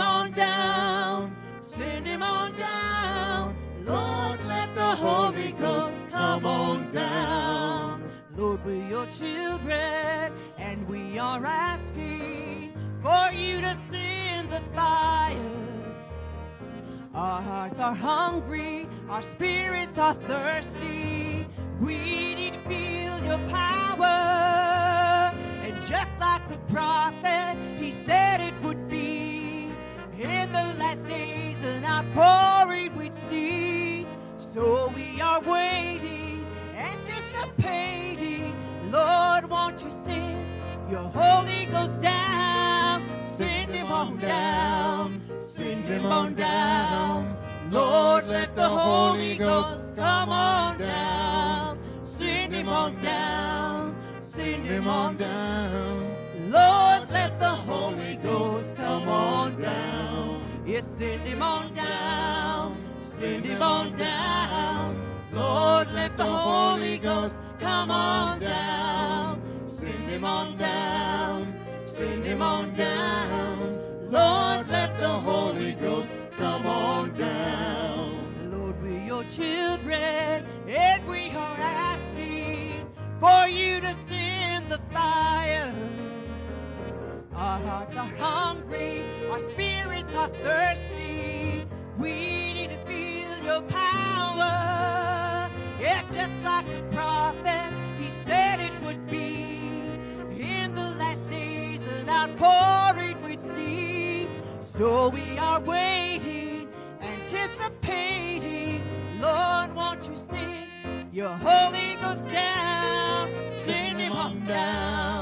him on down. Send him on down. Lord, let the Holy Ghost come on down. Lord, we're your children, and we are asking for you to send the fire. Our hearts are hungry, our spirits are thirsty. We need to feel your power. And just like the prophet, he said outpouring we'd see. So we are waiting, anticipating. Lord, won't you send your Holy Ghost down? Send him on down, send him on down. Lord, let the Holy Ghost come on down. Send him on down, send him on down. Lord, let the Holy Ghost come on down. Yes, send him on down, send him on down. Lord, let the Holy Ghost come on down. Send him on down, send him on down. Lord, let the Holy Ghost come on down. Lord, we're your children, and we are asking for you to send the fire. Our hearts are hungry, our spirits are thirsty. We need to feel your power. Yeah, just like the prophet, he said it would be in the last days an outpouring we'd see. So we are waiting, anticipating. Lord, won't you send your Holy Ghost down? Send him on down,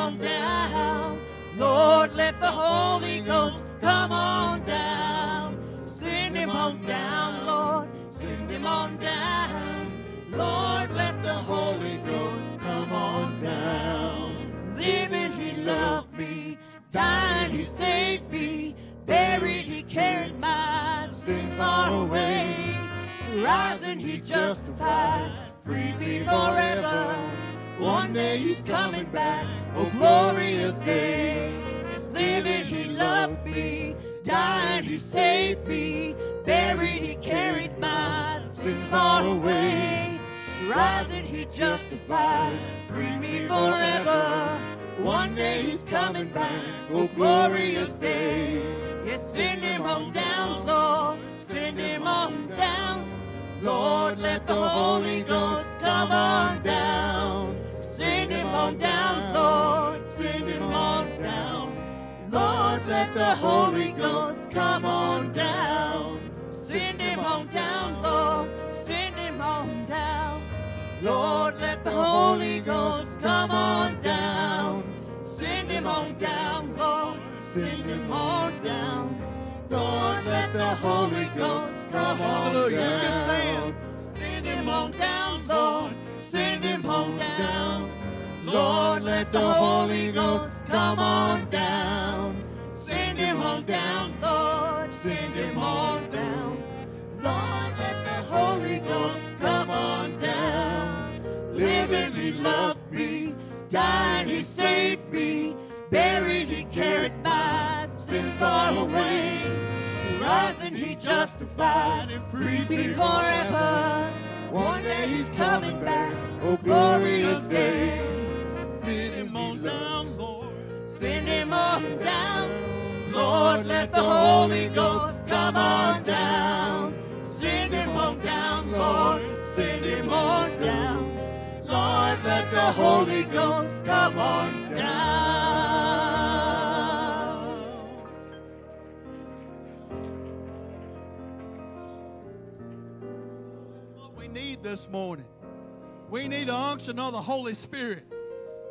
on down. Lord, let the Holy Ghost come on down. Send him on down, Lord. Send him on down. Lord, let the Holy Ghost come on down. Living, he loved me. Dying, he saved me. Buried, he carried my sins far away. Rising, he justified. Freed me forever. One day he's coming back. Oh, glorious day. It's living, he loved me. Dying, he saved me. Buried, he carried my sins far away. Rising, he justified. Freed me forever. One day he's coming back. Oh, glorious day. Yes, send him on down, Lord. Send him on down. Lord, let the Holy Ghost come on down. Send him on down, Lord. Send him on down. Lord, let the Holy Ghost come on down. Send him on down, Lord. Send him on down. Lord, let the Holy Ghost come on down. Send him on down, Lord. Send him on down. Lord, let the Holy Ghost come on Hallelujah. You can down. stand. Send him on down, Lord. Send him on down. Lord, let the Holy Ghost come on down. Send him on down, Lord. Send him on down. Lord, let the Holy Ghost come on down. Living, he loved me. Dying, he saved me. Buried, he carried my sins far away. Rising, he justified and freed me forever. One day he's coming back. Oh, glorious day. Him on down. Lord, let the Holy Ghost come on down. Send him on down, Lord. Send him on down. Lord, let the Holy Ghost come on down. What we need this morning. We need the unction of the Holy Spirit.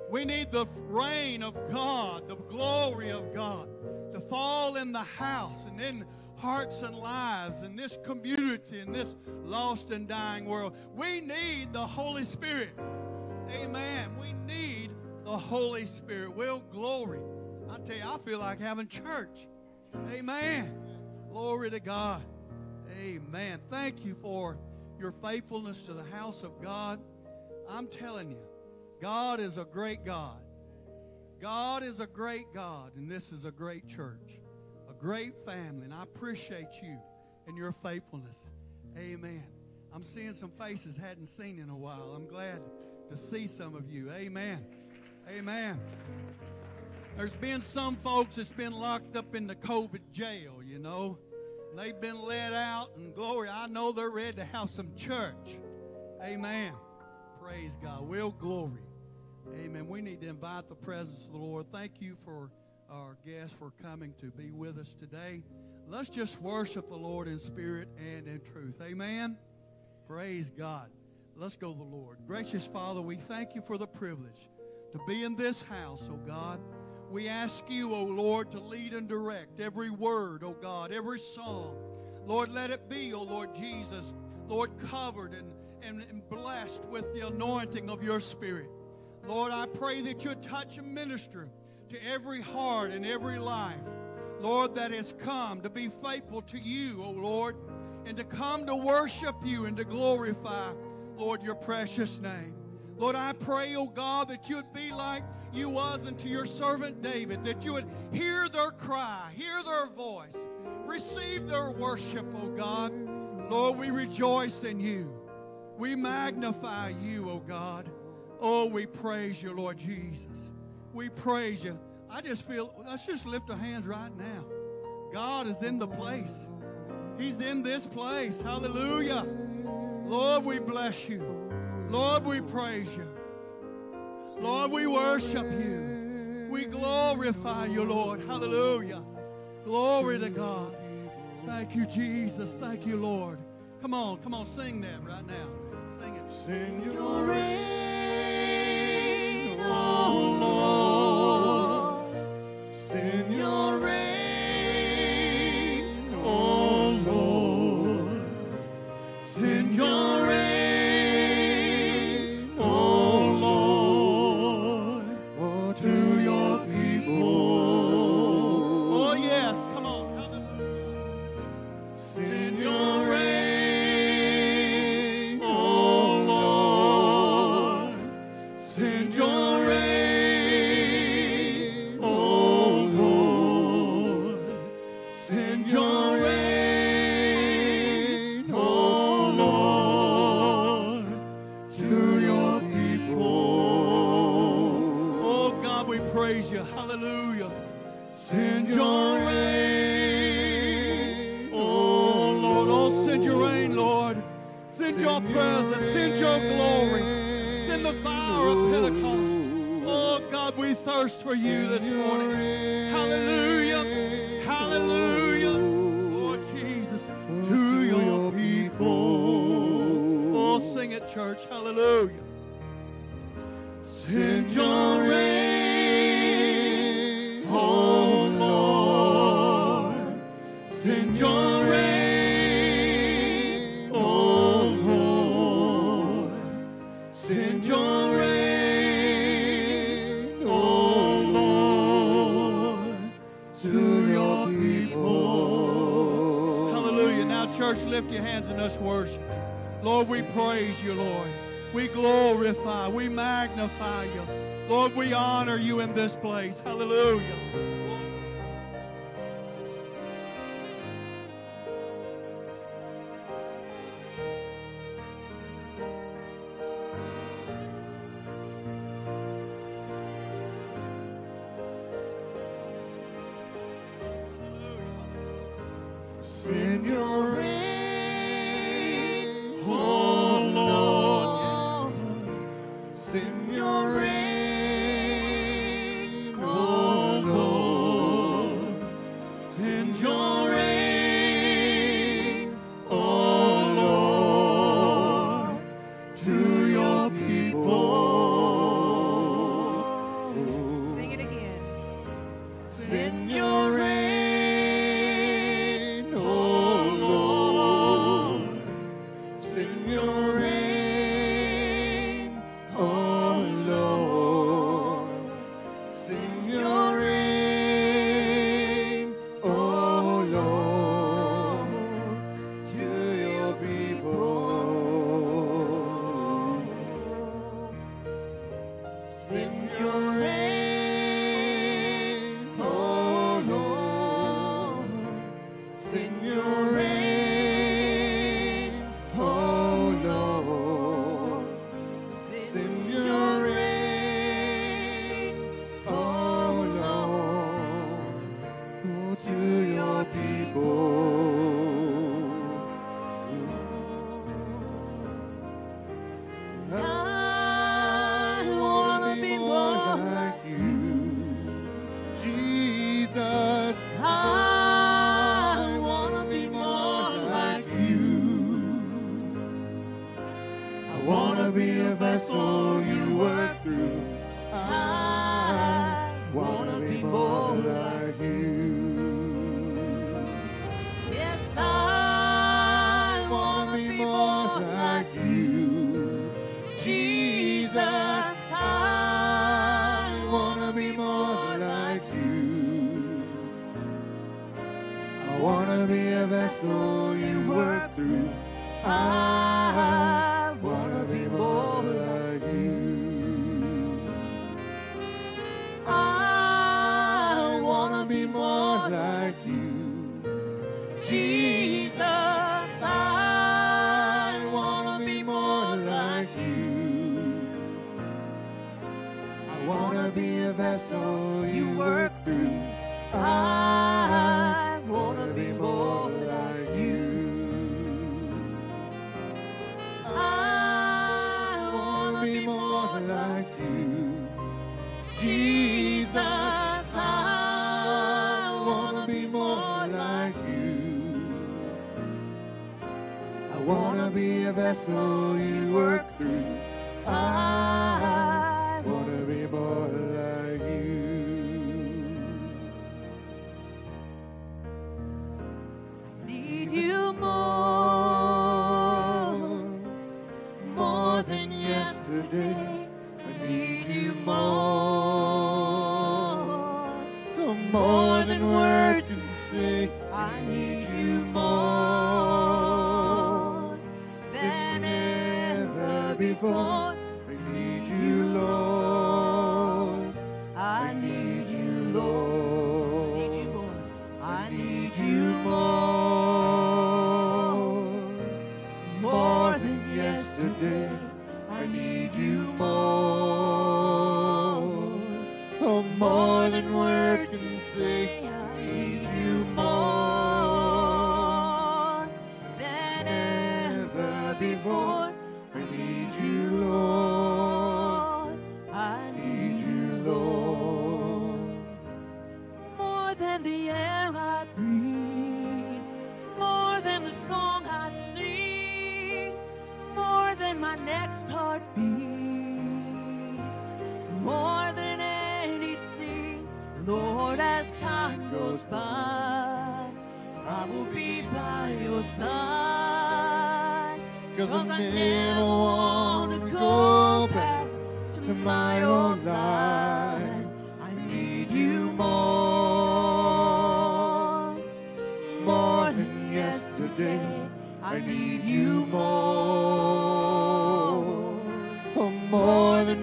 We need the rain of God, the glory of God to fall in the house and in hearts and lives in this community, in this lost and dying world. We need the Holy Spirit. Amen. We need the Holy Spirit. Well, glory. I tell you, I feel like having church. Amen. Glory to God. Amen. Thank you for your faithfulness to the house of God. I'm telling you, God is a great God. God is a great God, and this is a great church. A great family, and I appreciate you and your faithfulness. Amen. I'm seeing some faces hadn't seen in a while. I'm glad to see some of you. Amen. Amen. There's been some folks that's been locked up in the COVID jail, you know. They've been let out, and glory, I know they're ready to have some church. Amen. Praise God. Will glory. Amen. We need to invite the presence of the Lord. Thank you for our guests for coming to be with us today. Let's just worship the Lord in spirit and in truth. Amen. Praise God. Let's go to the Lord. Gracious Father, we thank you for the privilege to be in this house, oh God. We ask you, oh Lord, to lead and direct every word, oh God, every song. Lord, let it be, oh Lord Jesus, Lord, covered and, and blessed with the anointing of your Spirit. Lord, I pray that you touch and minister to every heart and every life, Lord, that has come to be faithful to you, oh Lord, and to come to worship you and to glorify, Lord, your precious name. Lord, I pray, oh God, that you would be like you was unto your servant David, that you would hear their cry, hear their voice, receive their worship, oh God. Lord, we rejoice in you. We magnify you, oh God. Oh, we praise you, Lord Jesus. We praise you. I just feel, let's just lift our hands right now. God is in the place. He's in this place. Hallelujah. Lord, we bless you. Lord, we praise you. Lord, we worship you. We glorify you, Lord. Hallelujah. Glory to God. Thank you, Jesus. Thank you, Lord. Come on, come on, sing that right now. Sing it. Sing your reign, oh Lord. Sing Lord, we praise you, Lord. We glorify, we magnify you. Lord, we honor you in this place. Hallelujah. Like you. I wanna be a vessel you work through. I wanna be more like you. I wanna be more like you. Jesus. I wanna be more like you. I wanna be a vessel you work through.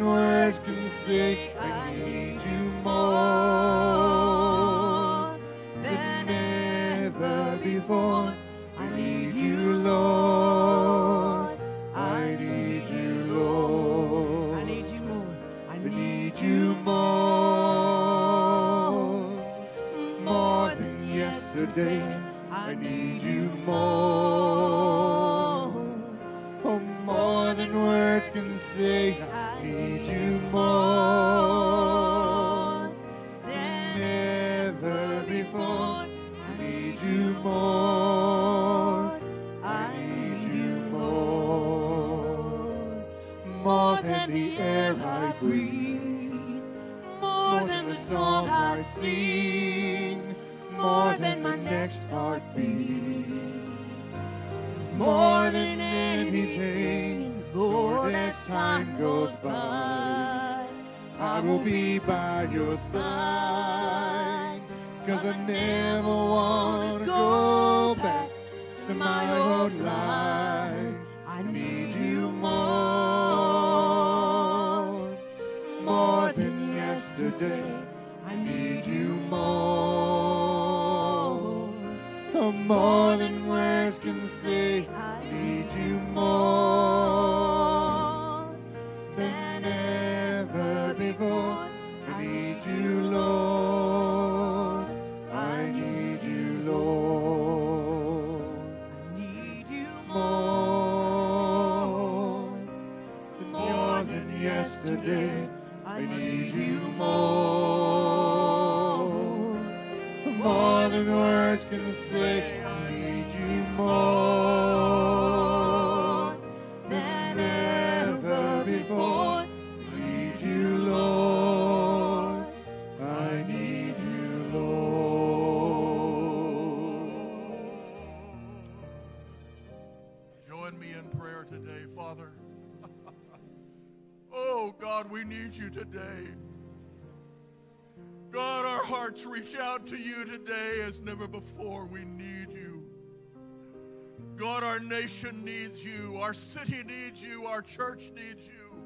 Words can say. I need you more than ever before. I need you, Lord. I need you, Lord. I need you more. I I need you more, more than yesterday. I need you more, oh, more than words can say. More before. I need you more. I need you more, more than the air I breathe. more than the song I sing, more than my next heartbeat, more than anything, Lord, as time goes by, I will be by your side. Cause I never wanna go back to my old life. I Need you more, more than yesterday. I need you more, oh, more than words can say. I need you more can say. I need you more than ever before. I need you, Lord. I need you, Lord. Join me in prayer today, Father. oh, God, we need you today. Hearts reach out to you today as never before. We need you. God, our nation needs you. Our city needs you. Our church needs you.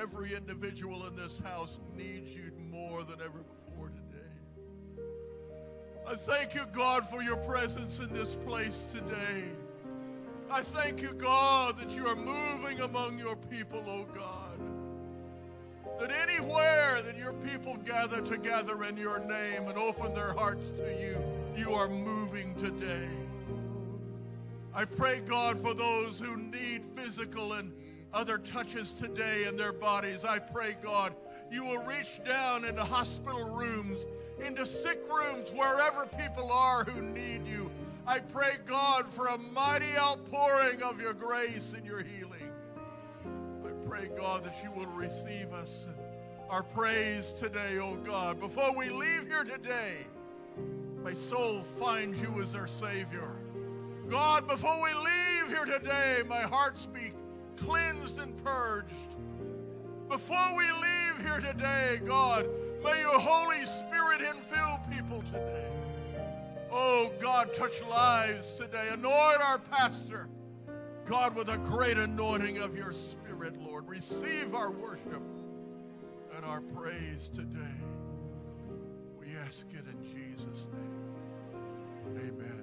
Every individual in this house needs you more than ever before today. I thank you, God, for your presence in this place today. I thank you, God, that you are moving among your people, oh God. That anywhere that your people gather together in your name and open their hearts to you, you are moving today. I pray, God, for those who need physical and other touches today in their bodies. I pray, God, you will reach down into hospital rooms, into sick rooms, wherever people are who need you. I pray, God, for a mighty outpouring of your grace and your healing. Pray, God, that you will receive us our praise today, oh God. Before we leave here today, my soul finds you as our Savior. God, before we leave here today, my hearts be cleansed and purged. Before we leave here today, God, may your Holy Spirit infill people today. Oh, God, touch lives today. Anoint our pastor. God, with a great anointing of your Spirit, Lord. Receive our worship and our praise today. We ask it in Jesus' name. Amen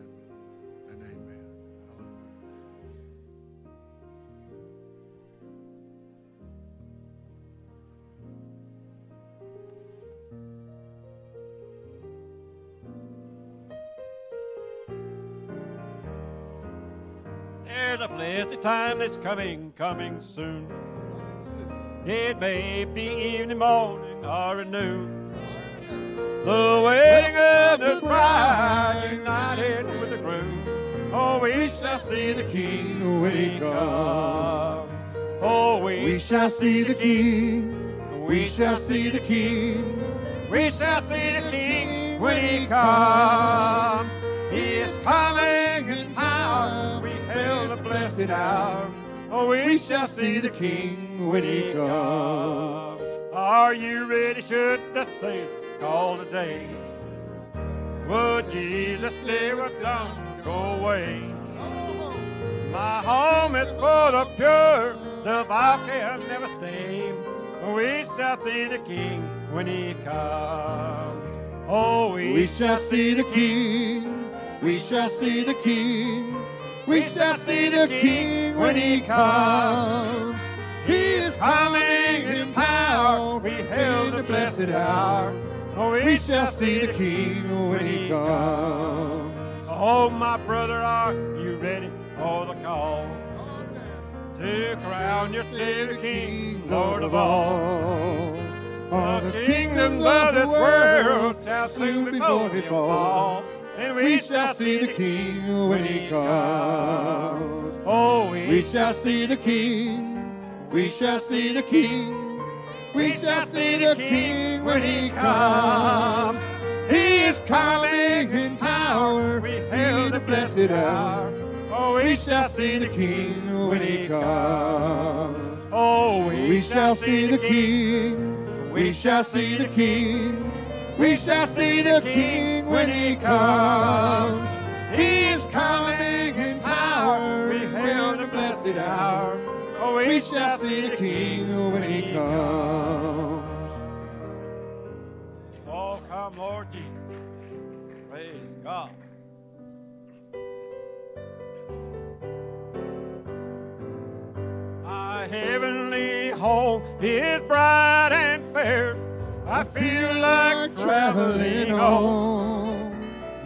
There's a blessed time that's coming, coming soon. It may be evening, morning, or noon. The wedding of the bride united with the groom. Oh, we shall see the King when he comes. Oh, we, We shall see the King. We shall see the King. We shall see the King when he comes. Hour. Oh, we shall see the King when he comes. Are you ready? Should the saint call today? Would Jesus say we're done? Go away. My home is for the pure. The vow can never stain. We shall see the King when he comes. Oh, we, We shall see the King. We shall see the King. We shall see the King when he comes. He is coming in power. We hail the blessed hour. Oh, We shall see the King when he comes. Oh, my brother, are you ready for the call? To crown your Savior King, Lord of all. The kingdoms of this world shall soon before him fall. And We shall see the King when he comes. Oh, We shall see the King. We shall see the King. We shall see the King when he comes. He is coming in power. We hail the blessed hour. Oh, We shall see the King when he comes. Oh, We shall see the King. We shall see the King. We shall see the King when he comes. He is coming in power. We hail the blessed hour. Oh, We shall see the King when he comes. Oh, come, Lord Jesus. Praise God. My heavenly home is bright and fair. I feel like traveling home.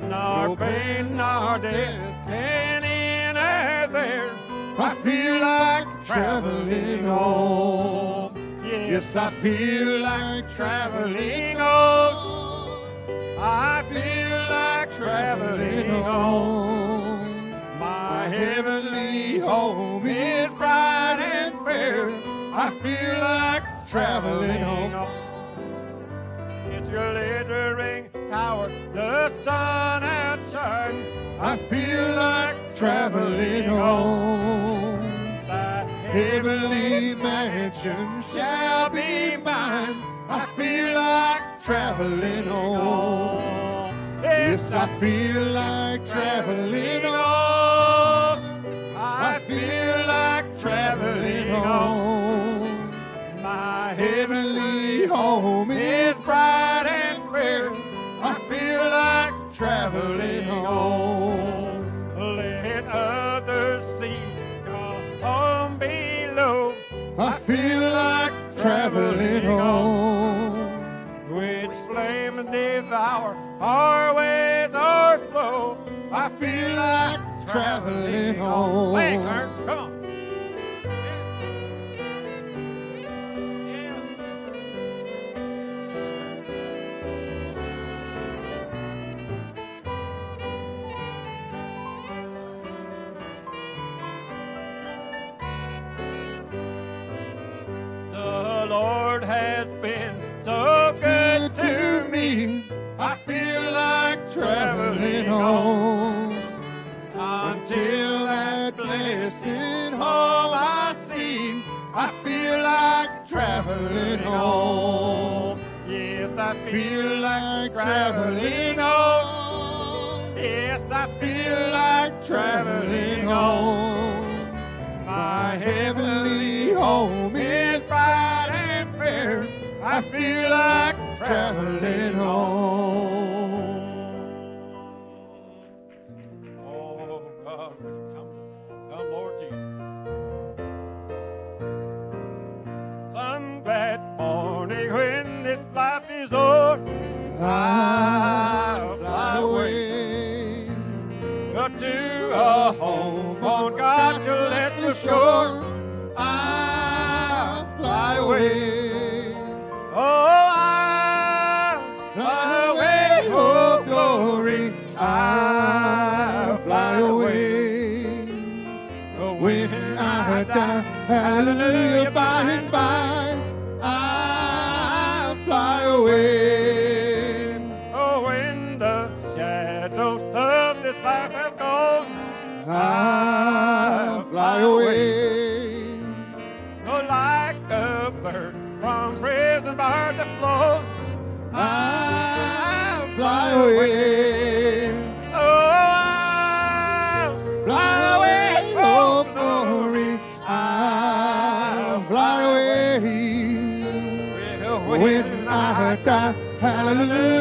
Nor pain nor death can enter there. I feel like traveling home. Yes, I feel like traveling home. I feel like traveling home. My heavenly home is bright and fair. I feel like traveling home glittering tower, the sun outside. I feel like traveling home. My heavenly mansion shall be mine. I feel like traveling home. Yes, I feel like traveling home. I feel like traveling home. My heavenly home is. Traveling on. Let others see home below. I feel like traveling on. Which flames devour our ways are slow. I feel like traveling on. Hey, Clarence, come on. I feel like traveling home until that blessed home I see. I feel like traveling home. Yes, I Feel like traveling home. Yes, I Feel like traveling home. My heavenly home is bright and fair. I feel like traveling on. Oh, God, come, come, Lord Jesus. Some glad morning when this life is o'er, I'll fly away to a home on God's celestial shore. I'll fly away. Oh, hallelujah,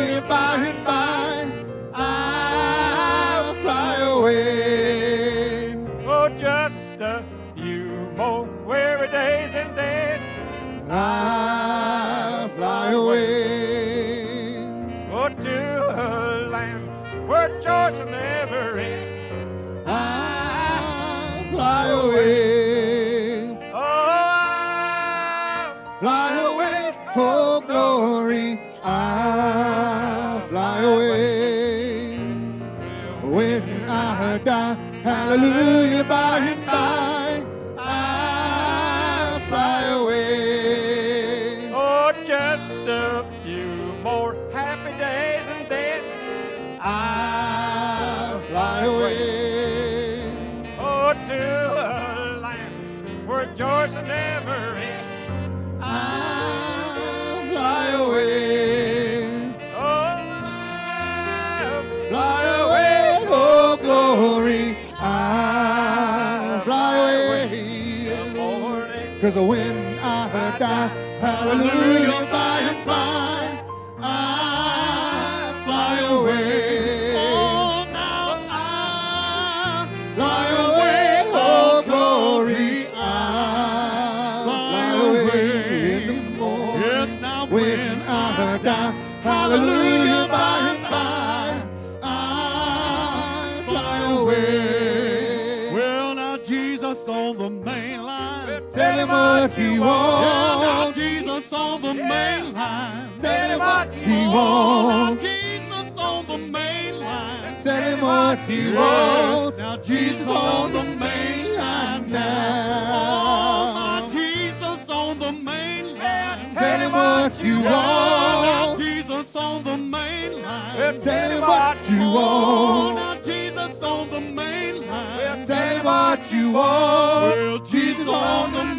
hallelujah, hallelujah, wants. Jesus on the main line. Tell him what he wants. Now Jesus on the main line now. Jesus on the main line. Tell him what you Yeah, now want. Jesus on the main line. Tell him what you want. now Jesus on the main line. Tell him what you want. Well, Jesus on the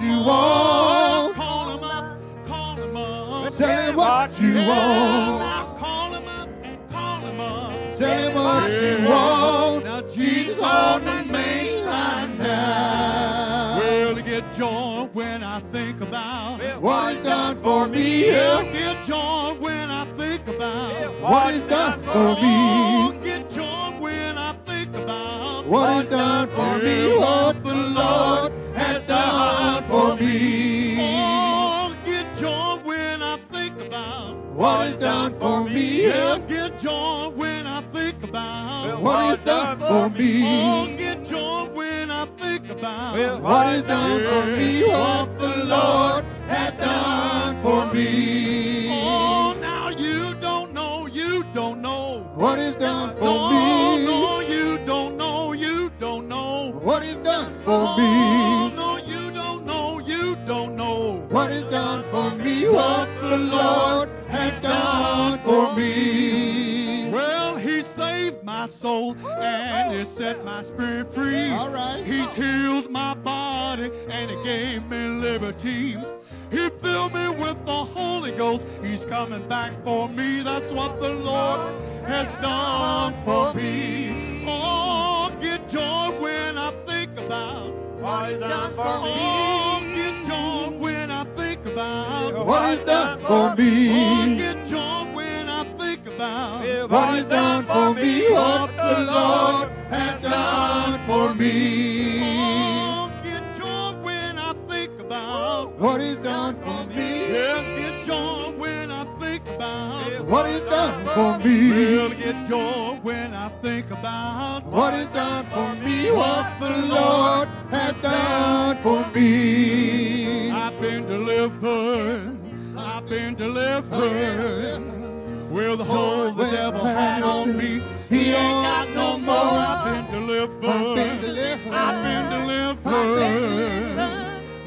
you want. Call him up, call him up. Tell him what you want. Call him up call him up. Tell him what you want. Now Jesus on the main line now. Well, to get joy when I think about what he's done for me. Yeah, get joy when I think about what he's done for me. Get joy when I think about what he's done for me. What the Lord What is done for me. Yeah, get joy when I think about What is done for Oh, me. get joy when I think about What is done for me. What the Lord has done for me. Oh, now you don't know, you don't know. What is done for No, me. no, you don't know, you don't know. What is done for Oh, me. no, you don't know, you don't know. What is done for me. What the Lord has done for me. Well, he saved my soul and he set my spirit free. All right. He's healed my body and he gave me liberty. He filled me with the Holy Ghost. He's coming back for me. That's what the Lord has done for me. What is done for me. get joy when I think about What is done for me. What the Lord has done for me. Get joy when I think about What is done for me. Get joy when I think about What is done for me. get joy when I think about What is done for me. What the Lord has done for me. I've been delivered. I've been delivered. Where the hold the devil had on me, he ain't got no more. I've been delivered. I've been delivered. I've been delivered.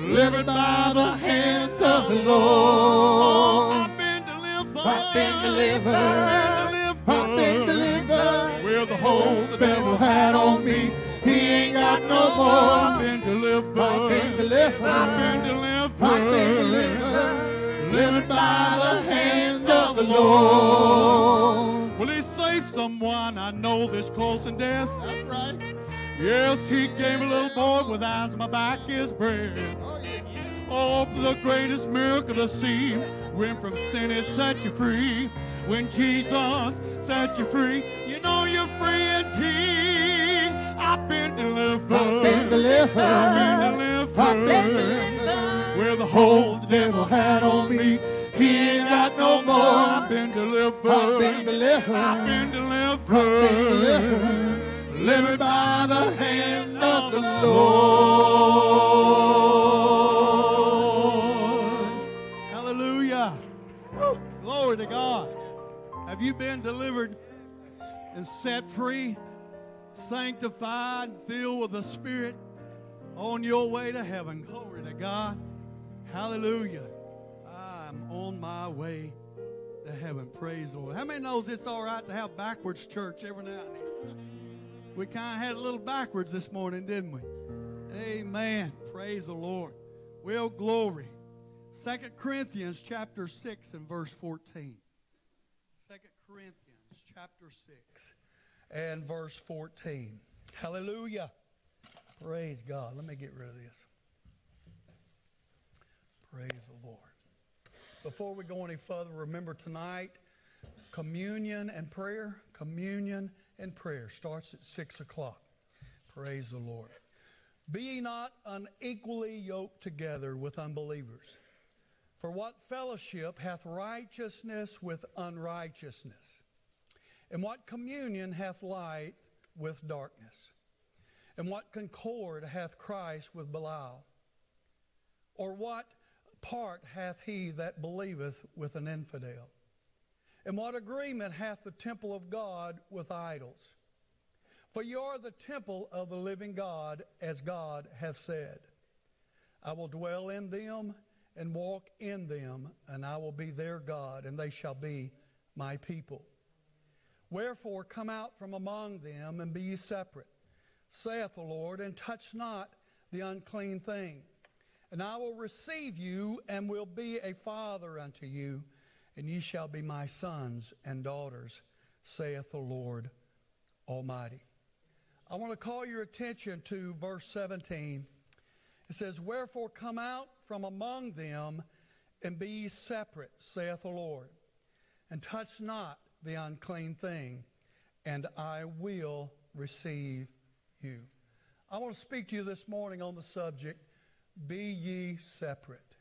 Living by the hands of the Oh, Lord. I've been delivered. I've been delivered. I've been delivered. Where the hold the devil had on me, he ain't got no more. I've been delivered. I've been delivered. I've been delivered. By the hand of the Lord. Will he save someone I know that's close in death? That's right. Yes, he gave a little boy with asthma back his breath. Oh, yeah. Oh, the greatest miracle to see when from sin is set you free. When Jesus set you free, you know you're free indeed. I've been delivered. I've been delivered. I've been delivered. I've been delivered. Where the whole The devil had on me, he ain't got no more. I've been delivered. I've been delivered. I've been delivered. I've been delivered. Living by the hand of the Lord. Hallelujah. Woo. Glory to God. Have you been delivered and set free, sanctified, filled with the Spirit on your way to heaven? Glory to God. Hallelujah. On my way to heaven. Praise the Lord. How many knows it's all right to have backwards church every now and then? We kind of had a little backwards this morning, didn't we? Amen. Praise the Lord. Well, glory. Second Corinthians chapter 6 and verse 14. Second Corinthians chapter 6 and verse 14. Hallelujah. Praise God. Let me get rid of this. Praise the Lord. Before we go any further, remember tonight communion and prayer. Communion and prayer starts at 6 o'clock. Praise the Lord. Be ye not unequally yoked together with unbelievers. For what fellowship hath righteousness with unrighteousness? And what communion hath light with darkness? And what concord hath Christ with Belial? Or what part hath he that believeth with an infidel? And what agreement hath the temple of God with idols? For you are the temple of the living God, as God hath said. I will dwell in them and walk in them, and I will be their God, and they shall be my people. Wherefore come out from among them and be ye separate, saith the Lord, and touch not the unclean thing. And I will receive you and will be a father unto you, and ye shall be my sons and daughters, saith the Lord Almighty. I want to call your attention to verse 17. It says, Wherefore come out from among them and be ye separate, saith the Lord, and touch not the unclean thing, and I will receive you. I want to speak to you this morning on the subject Be ye separate.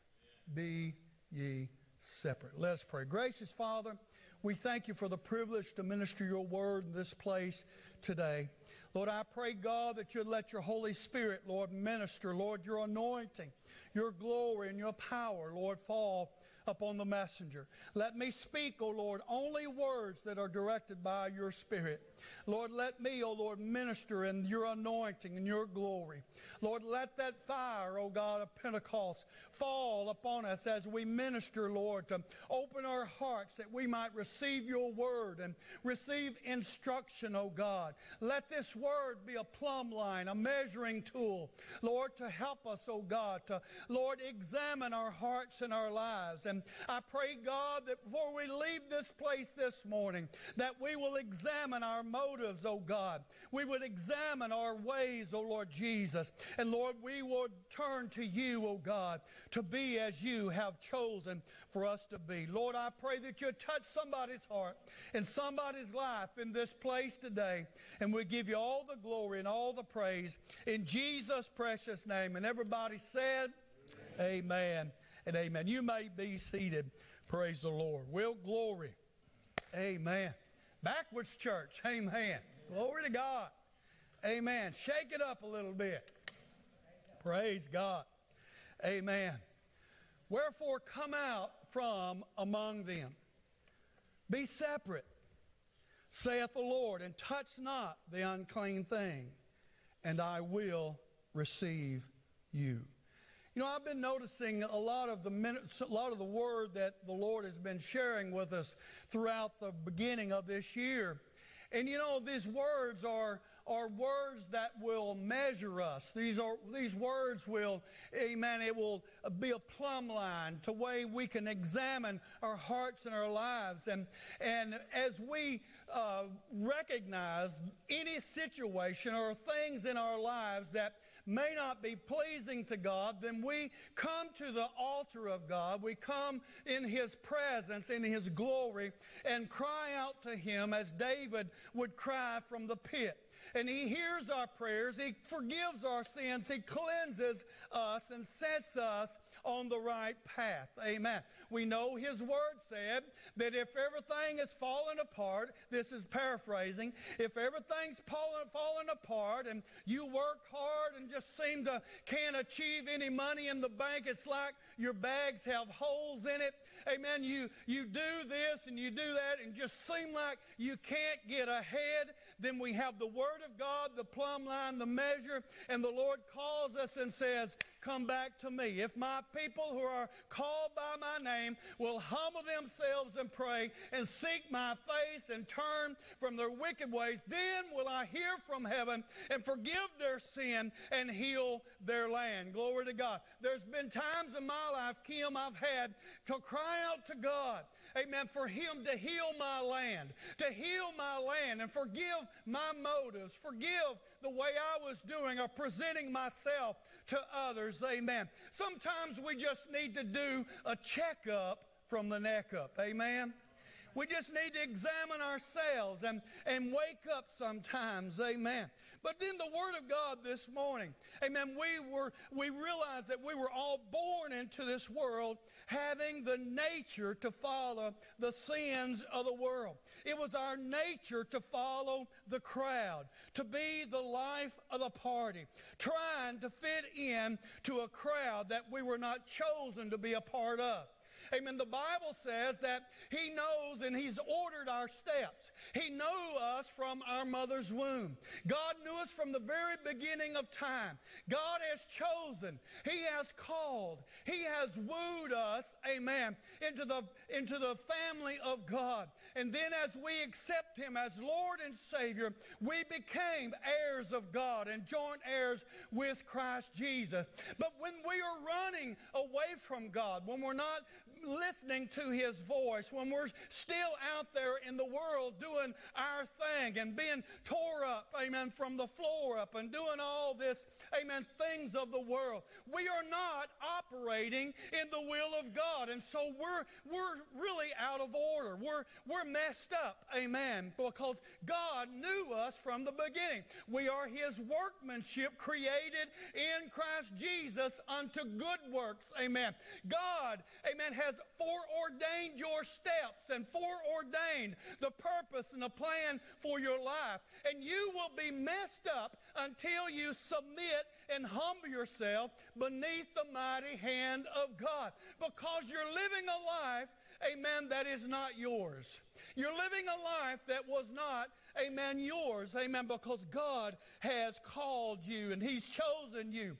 Be ye separate. Let us pray. Gracious Father, we thank you for the privilege to minister your word in this place today. Lord, I pray, God, that you'd let your Holy Spirit, Lord, minister, Lord, your anointing, your glory, and your power, Lord, fall upon the messenger. Let me speak, O Lord, only words that are directed by your Spirit. Lord, let me, O Lord, minister in your anointing and your glory. Lord, let that fire, O God, of Pentecost fall upon us as we minister, Lord, to open our hearts that we might receive your word and receive instruction, O God. Let this word be a plumb line, a measuring tool, Lord, to help us, O God, to, Lord, examine our hearts and our lives. And I pray, God, that before we leave this place this morning, that we will examine our motives, oh God. We would examine our ways, oh Lord Jesus. And Lord, we would turn to you, oh God, to be as you have chosen for us to be. Lord, I pray that you touch somebody's heart and somebody's life in this place today. And we give you all the glory and all the praise in Jesus' precious name. And everybody said, Amen, amen and amen. You may be seated. Praise the Lord. Will glory. Amen. Backwards church. Amen. Glory to God. Amen. Shake it up a little bit. Praise God. Amen. Wherefore come out from among them. Be separate, saith the Lord, and touch not the unclean thing, and I will receive you. You know, I've been noticing a lot of the minutes, a lot of the word that the Lord has been sharing with us throughout the beginning of this year. And you know, these words are, are words that will measure us. These are these words will, amen, it will be a plumb line to way we can examine our hearts and our lives. And and as we uh, recognize any situation or things in our lives that may not be pleasing to God, then we come to the altar of God. We come in His presence, in His glory, and cry out to Him as David would cry from the pit and He hears our prayers. He forgives our sins. He cleanses us and sets us on the right path. Amen. We know His Word said that if everything is falling apart, this is paraphrasing, if everything's falling, apart and you work hard and just seem to can't achieve any money in the bank, it's like your bags have holes in it. Amen. You, you do this and you do that and just seem like you can't get ahead. Then we have the Word of God, the plumb line, the measure, and the Lord calls us and says, Come back to me. If my people who are called by my name will humble themselves and pray and seek my face and turn from their wicked ways, then will I hear from heaven and forgive their sin and heal their land. Glory to God. There's been times in my life, Kim, I've had to cry out to God amen, for Him to heal my land, to heal my land and forgive my motives, forgive the way I was doing or presenting myself to others, amen. Sometimes we just need to do a checkup from the neck up, amen. We just need to examine ourselves and, and wake up sometimes. Amen. But then the Word of God this morning, amen, we were we realized that we were all born into this world having the nature to follow the sins of the world. It was our nature to follow the crowd, to be the life of the party, trying to fit in to a crowd that we were not chosen to be a part of. Amen. The Bible says that He knows and He's ordered our steps. He knew us from our mother's womb. God knew us from the very beginning of time. God has chosen. He has called. He has wooed us, amen, into the, into the family of God. And then as we accept him as Lord and Savior, we became heirs of God and joint heirs with Christ Jesus. But when we are running away from God, when we're not listening to his voice, when we're still out there in the world doing our thing and being tore up, amen, from the floor up and doing all this, amen, things of the world, we are not operating in the will of God. And so we're, we're really out of order. We're, we're messed up, amen, because God knew us from the beginning. We are his workmanship created in Christ Jesus unto good works, amen. God, amen, has foreordained your steps and foreordained the purpose and the plan for your life. And you will be messed up until you submit and humble yourself beneath the mighty hand of God because you're living a life, amen, that is not yours. You're living a life that was not, amen, yours, amen, because God has called you and He's chosen you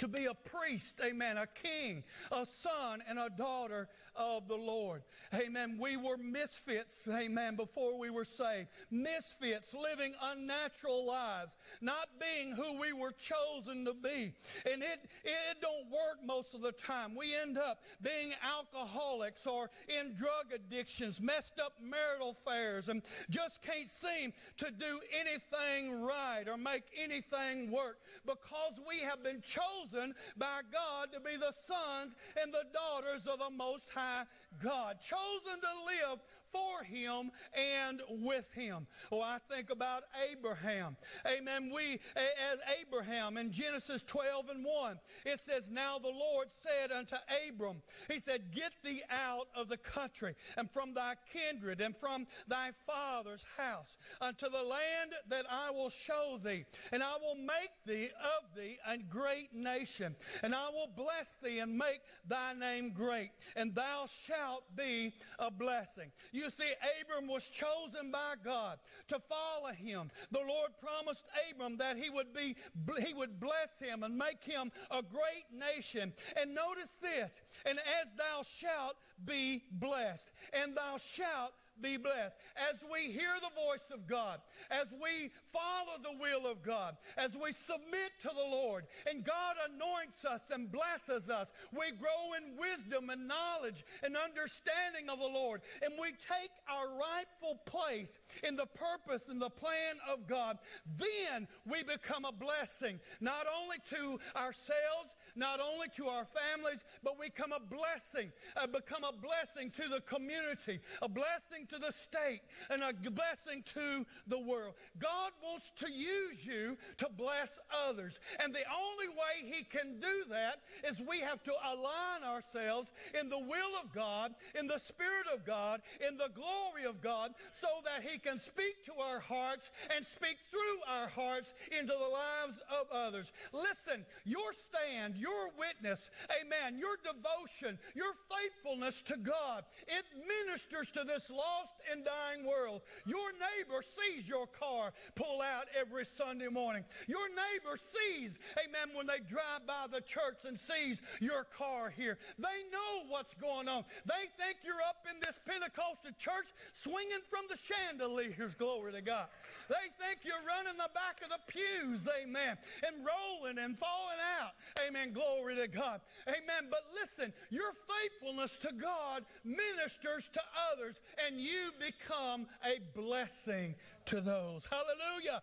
to be a priest, amen, a king, a son, and a daughter of the Lord. Amen. We were misfits, amen, before we were saved. Misfits, living unnatural lives, not being who we were chosen to be. And it, it don't work most of the time. We end up being alcoholics or in drug addictions, messed up marital affairs, and just can't seem to do anything right or make anything work because we have been chosen by God to be the sons and the daughters of the Most High God, chosen to live for him and with him. Oh, I think about Abraham. Amen. We, as Abraham in Genesis 12 and 1, it says, Now the Lord said unto Abram, He said, Get thee out of the country and from thy kindred and from thy father's house unto the land that I will show thee. And I will make thee of thee a great nation. And I will bless thee and make thy name great. And thou shalt be a blessing. You see, Abram was chosen by God to follow him. The Lord promised Abram that he would be he would bless him and make him a great nation. And notice this, and as thou shalt be blessed, and thou shalt be blessed. As we hear the voice of God, as we follow the will of God, as we submit to the Lord, and God anoints us and blesses us, we grow in wisdom and knowledge and understanding of the Lord, and we take our rightful place in the purpose and the plan of God. Then we become a blessing, not only to ourselves, not only to our families, but we become a blessing, uh, become a blessing to the community, a blessing to the state, and a blessing to the world. God wants to use you to bless others. And the only way He can do that is we have to align ourselves in the will of God, in the Spirit of God, in the glory of God, so that He can speak to our hearts and speak through our hearts into the lives of others. Listen, your stand, your witness, amen, your devotion, your faithfulness to God, it ministers to this lost and dying world. Your neighbor sees your car pull out every Sunday morning. Your neighbor sees, amen, when they drive by the church and sees your car here. They know what's going on. They think you're up in this Pentecostal church swinging from the chandeliers, glory to God. They think you're running the back of the pews, amen, and rolling and falling out, amen, glory to God. Amen. But listen, your faithfulness to God ministers to others, and you become a blessing to those. Hallelujah.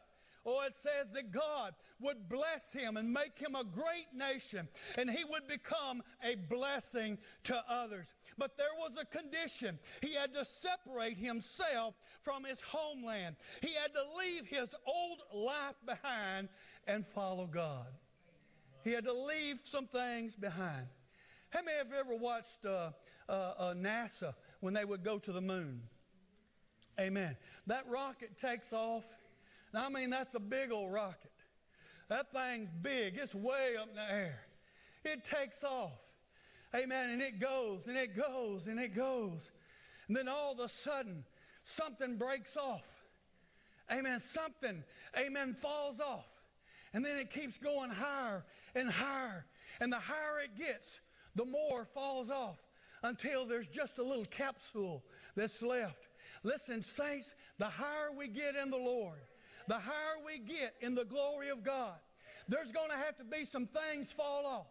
Oh, it says that God would bless him and make him a great nation, and he would become a blessing to others. But there was a condition. He had to separate himself from his homeland, he had to leave his old life behind and follow God. He had to leave some things behind. How many of you ever watched uh, uh, uh, NASA when they would go to the moon? Amen. That rocket takes off. I mean, that's a big old rocket. That thing's big. It's way up in the air. It takes off. Amen. And it goes and it goes and it goes. And then all of a sudden, something breaks off. Amen. Something, amen, falls off. And then it keeps going higher and higher. And the higher it gets, the more falls off until there's just a little capsule that's left. Listen, saints, the higher we get in the Lord, the higher we get in the glory of God, there's going to have to be some things fall off.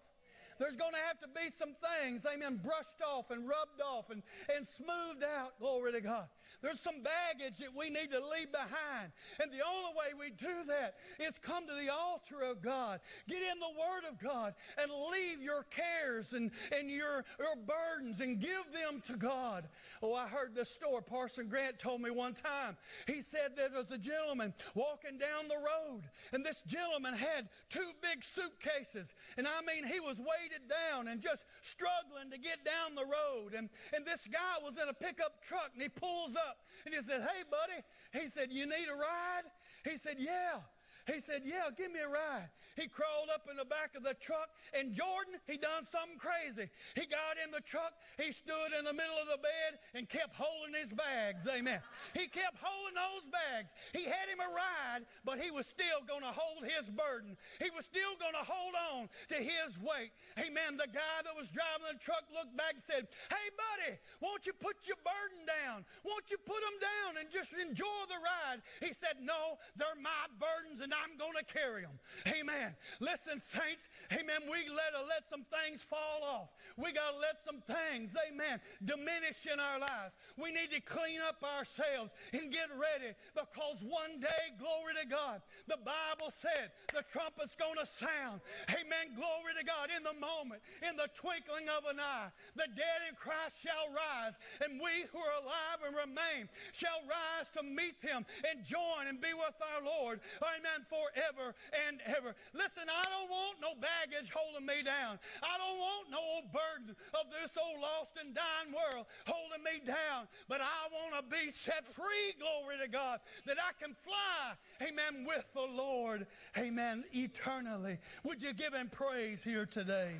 There's going to have to be some things, amen, brushed off and rubbed off and, and smoothed out, glory to God. There's some baggage that we need to leave behind. And the only way we do that is come to the altar of God, get in the Word of God, and leave your cares and, and your, your burdens and give them to God. Oh, I heard this story. Parson Grant told me one time. He said there was a gentleman walking down the road, and this gentleman had two big suitcases. And I mean, he was weighted down and just struggling to get down the road. And, and this guy was in a pickup truck, and he pulls up and he said, Hey, buddy. He said, You need a ride? He said, Yeah. He said, Yeah, give me a ride. He crawled up in the back of the truck, and Jordan, he done something crazy. He got in the truck, he stood in the middle of the bed and kept holding his bags. Amen. He kept holding those bags. He had him a ride, but he was still going to hold his burden. He was still going to hold on to his weight. Amen. The guy that was driving the truck looked back and said, Hey, buddy, won't you put your burden down? Won't you put them down and just enjoy the ride? He said, No, they're my burdens, and I'm going to carry them. Amen. Listen, saints, amen, we let, let some things fall off. We got to let some things, amen, diminish in our lives. We need to clean up ourselves and get ready because one day, glory to God, the Bible said the trumpet's going to sound. Amen. Glory to God. In the moment, in the twinkling of an eye, the dead in Christ shall rise, and we who are alive and remain shall rise to meet him and join and be with our Lord. Amen forever and ever. Listen, I don't want no baggage holding me down. I don't want no old burden of this old lost and dying world holding me down. But I want to be set free, glory to God, that I can fly, amen, with the Lord, amen, eternally. Would you give him praise here today?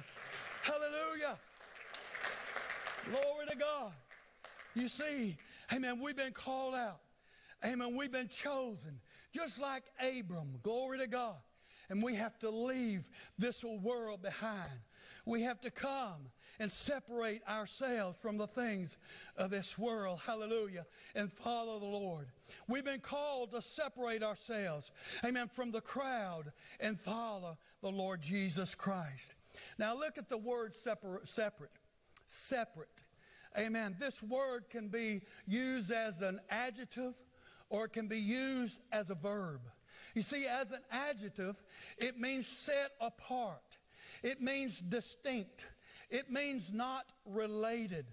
Hallelujah. Glory to God. You see, amen, we've been called out. Amen. We've been chosen just like Abram. Glory to God. And we have to leave this world behind. We have to come and separate ourselves from the things of this world. Hallelujah. And follow the Lord. We've been called to separate ourselves, amen, from the crowd and follow the Lord Jesus Christ. Now look at the word separate. Separate. Separate. Amen. This word can be used as an adjective or it can be used as a verb. You see, as an adjective, it means set apart. It means distinct. It means not related.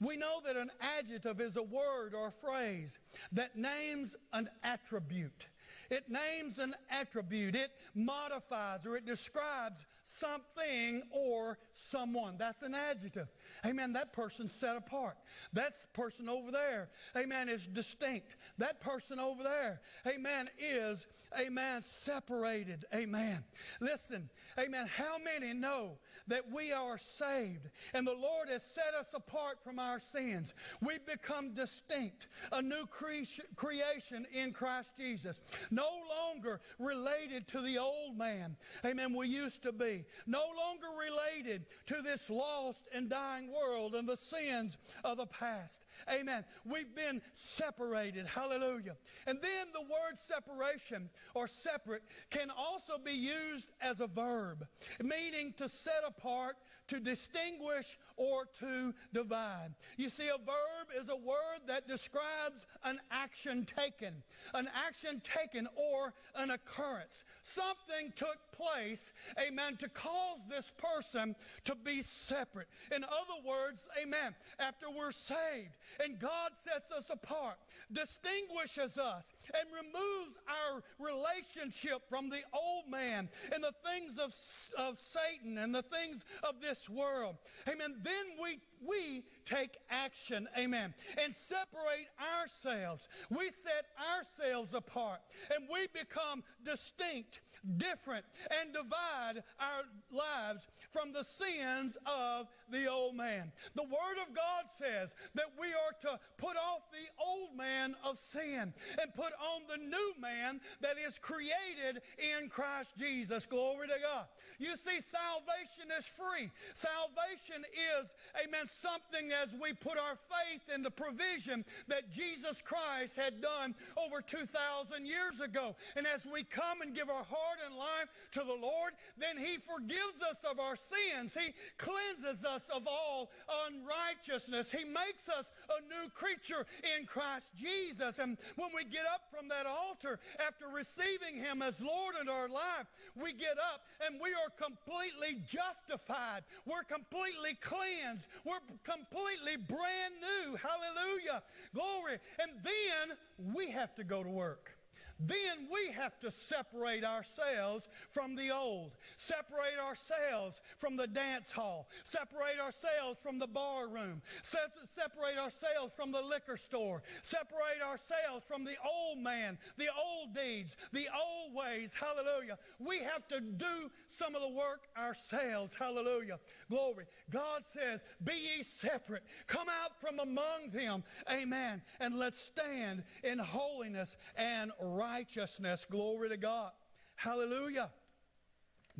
We know that an adjective is a word or a phrase that names an attribute. It names an attribute. It modifies or it describes something or someone. That's an adjective. Amen. That person's set apart. That person over there, amen, is distinct. That person over there, amen, is, amen, separated. Amen. Listen, amen. How many know that we are saved and the Lord has set us apart from our sins? We've become distinct, a new cre- creation in Christ Jesus. No longer related to the old man, amen, we used to be. No longer related to this lost and dying world and the sins of the past. Amen. We've been separated. Hallelujah. And then the word separation or separate can also be used as a verb, meaning to set apart, park to distinguish, or to divide. You see, a verb is a word that describes an action taken, an action taken or an occurrence. Something took place, amen, to cause this person to be separate. In other words, amen, after we're saved and God sets us apart, distinguishes us, and removes our relationship from the old man and the things of, of Satan and the things of this world. Amen. Then we we take action, amen, and separate ourselves. We set ourselves apart and we become distinct, different and divide our lives from the sins of the old man. The Word of God says that we are to put off the old man of sin and put on the new man that is created in Christ Jesus. Glory to God. You see, salvation is free. Salvation is, amen, something as we put our faith in the provision that Jesus Christ had done over 2,000 years ago. And as we come and give our heart and life to the Lord, then He forgives us of our sins. He cleanses us of all unrighteousness. He makes us a new creature in Christ Jesus. And when we get up from that altar after receiving Him as Lord in our life, we get up and we are completely justified. We're completely cleansed. We're completely brand new. Hallelujah. Glory. And then we have to go to work then we have to separate ourselves from the old, separate ourselves from the dance hall, separate ourselves from the bar room, se- separate ourselves from the liquor store, separate ourselves from the old man, the old deeds, the old ways. Hallelujah. We have to do some of the work ourselves. Hallelujah. Glory. God says, Be ye separate, come out from among them. Amen. And let's stand in holiness and righteousness righteousness. Glory to God. Hallelujah.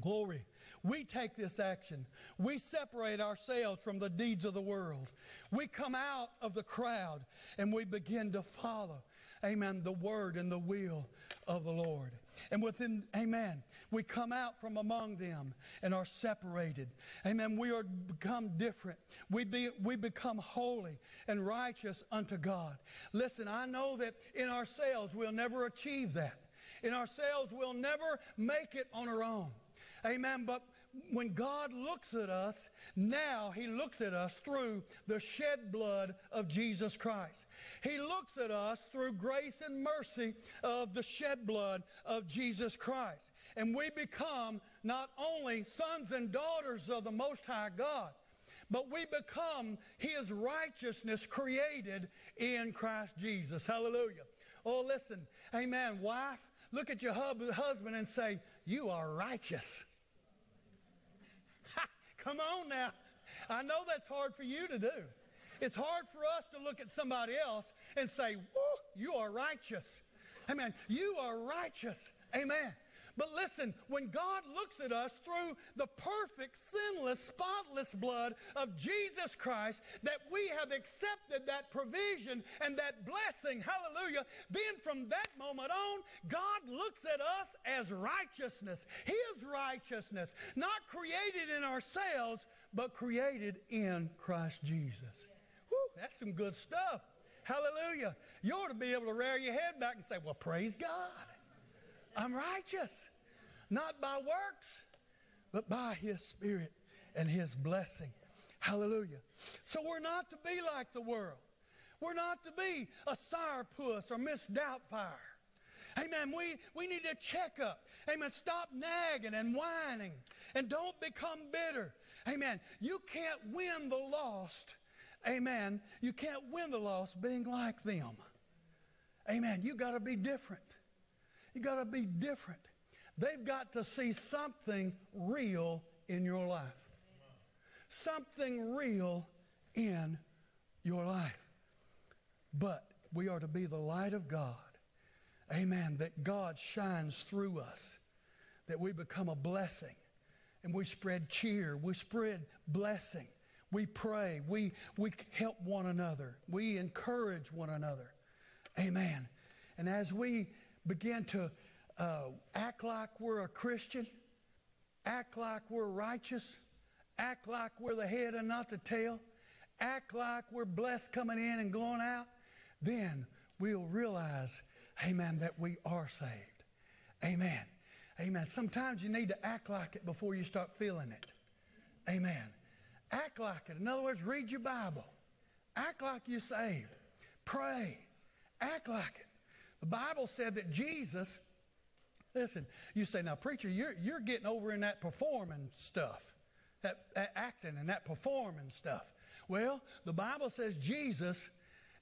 Glory. We take this action. We separate ourselves from the deeds of the world. We come out of the crowd and we begin to follow, amen, the word and the will of the Lord. And within, amen, we come out from among them and are separated. Amen. We are become different. We, be, we become holy and righteous unto God. Listen, I know that in ourselves we'll never achieve that. In ourselves we'll never make it on our own. Amen. But when God looks at us, now He looks at us through the shed blood of Jesus Christ. He looks at us through grace and mercy of the shed blood of Jesus Christ. And we become not only sons and daughters of the Most High God, but we become His righteousness created in Christ Jesus. Hallelujah. Oh, listen. Amen. Wife, look at your husband and say, You are righteous. Come on now. I know that's hard for you to do. It's hard for us to look at somebody else and say, Woo, you are righteous. Amen. You are righteous. Amen. But listen, when God looks at us through the perfect, sinless, spotless blood of Jesus Christ, that we have accepted that provision and that blessing, hallelujah, then from that moment on, God looks at us as righteousness, His righteousness, not created in ourselves, but created in Christ Jesus. Whew, that's some good stuff. Hallelujah. You ought to be able to rear your head back and say, Well, praise God. I'm righteous, not by works, but by His Spirit and His blessing. Hallelujah. So we're not to be like the world. We're not to be a sourpuss or Miss Doubtfire. Amen. We, we need to check up. Amen. Stop nagging and whining and don't become bitter. Amen. You can't win the lost. Amen. You can't win the lost being like them. Amen. You got to be different. You got to be different. They've got to see something real in your life. Something real in your life. But we are to be the light of God. Amen. That God shines through us. That we become a blessing. And we spread cheer. We spread blessing. We pray. We, we help one another. We encourage one another. Amen. And as we begin to uh, act like we're a Christian, act like we're righteous, act like we're the head and not the tail, act like we're blessed coming in and going out, then we'll realize, amen, that we are saved. Amen. Amen. Sometimes you need to act like it before you start feeling it. Amen. Act like it. In other words, read your Bible. Act like you're saved. Pray. Act like it. The Bible said that Jesus, listen, you say, now, preacher, you're, you're getting over in that performing stuff, that, that acting and that performing stuff. Well, the Bible says Jesus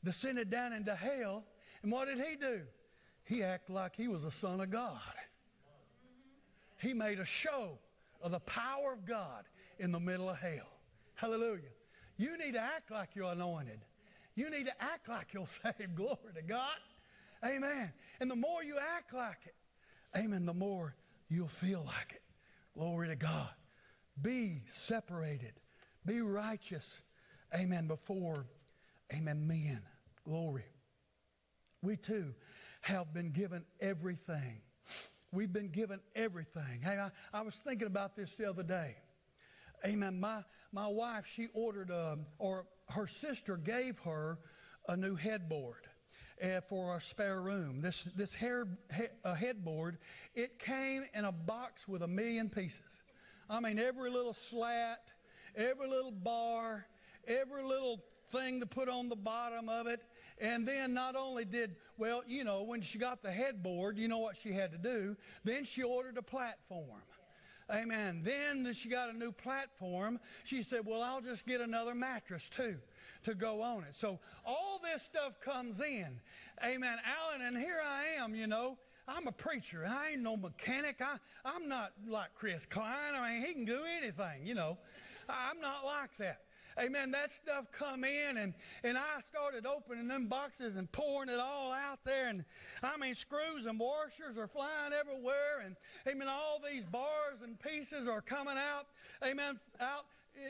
descended down into hell, and what did he do? He acted like he was the Son of God. he made a show of the power of God in the middle of hell. Hallelujah. You need to act like you're anointed. You need to act like you're saved. Glory to God. Amen. And the more you act like it, amen, the more you'll feel like it. Glory to God. Be separated. Be righteous. Amen. Before, amen, men. Glory. We too have been given everything. We've been given everything. Hey, I, I was thinking about this the other day. Amen. My, my wife, she ordered, a, um, or her sister gave her a new headboard uh, for our spare room. This, this hair, he, headboard, it came in a box with a million pieces. I mean, every little slat, every little bar, every little thing to put on the bottom of it. And then not only did, well, you know, when she got the headboard, you know what she had to do? Then she ordered a platform. Amen. Then she got a new platform. She said, Well, I'll just get another mattress too to go on it. So all this stuff comes in. Amen. Alan, and here I am, you know. I'm a preacher. I ain't no mechanic. I, I'm not like Chris Klein. I mean, he can do anything, you know. I'm not like that. Amen. That stuff come in and, and I started opening them boxes and pouring it all out there. And I mean, screws and washers are flying everywhere. And amen, all these bars and pieces are coming out. Amen. Out.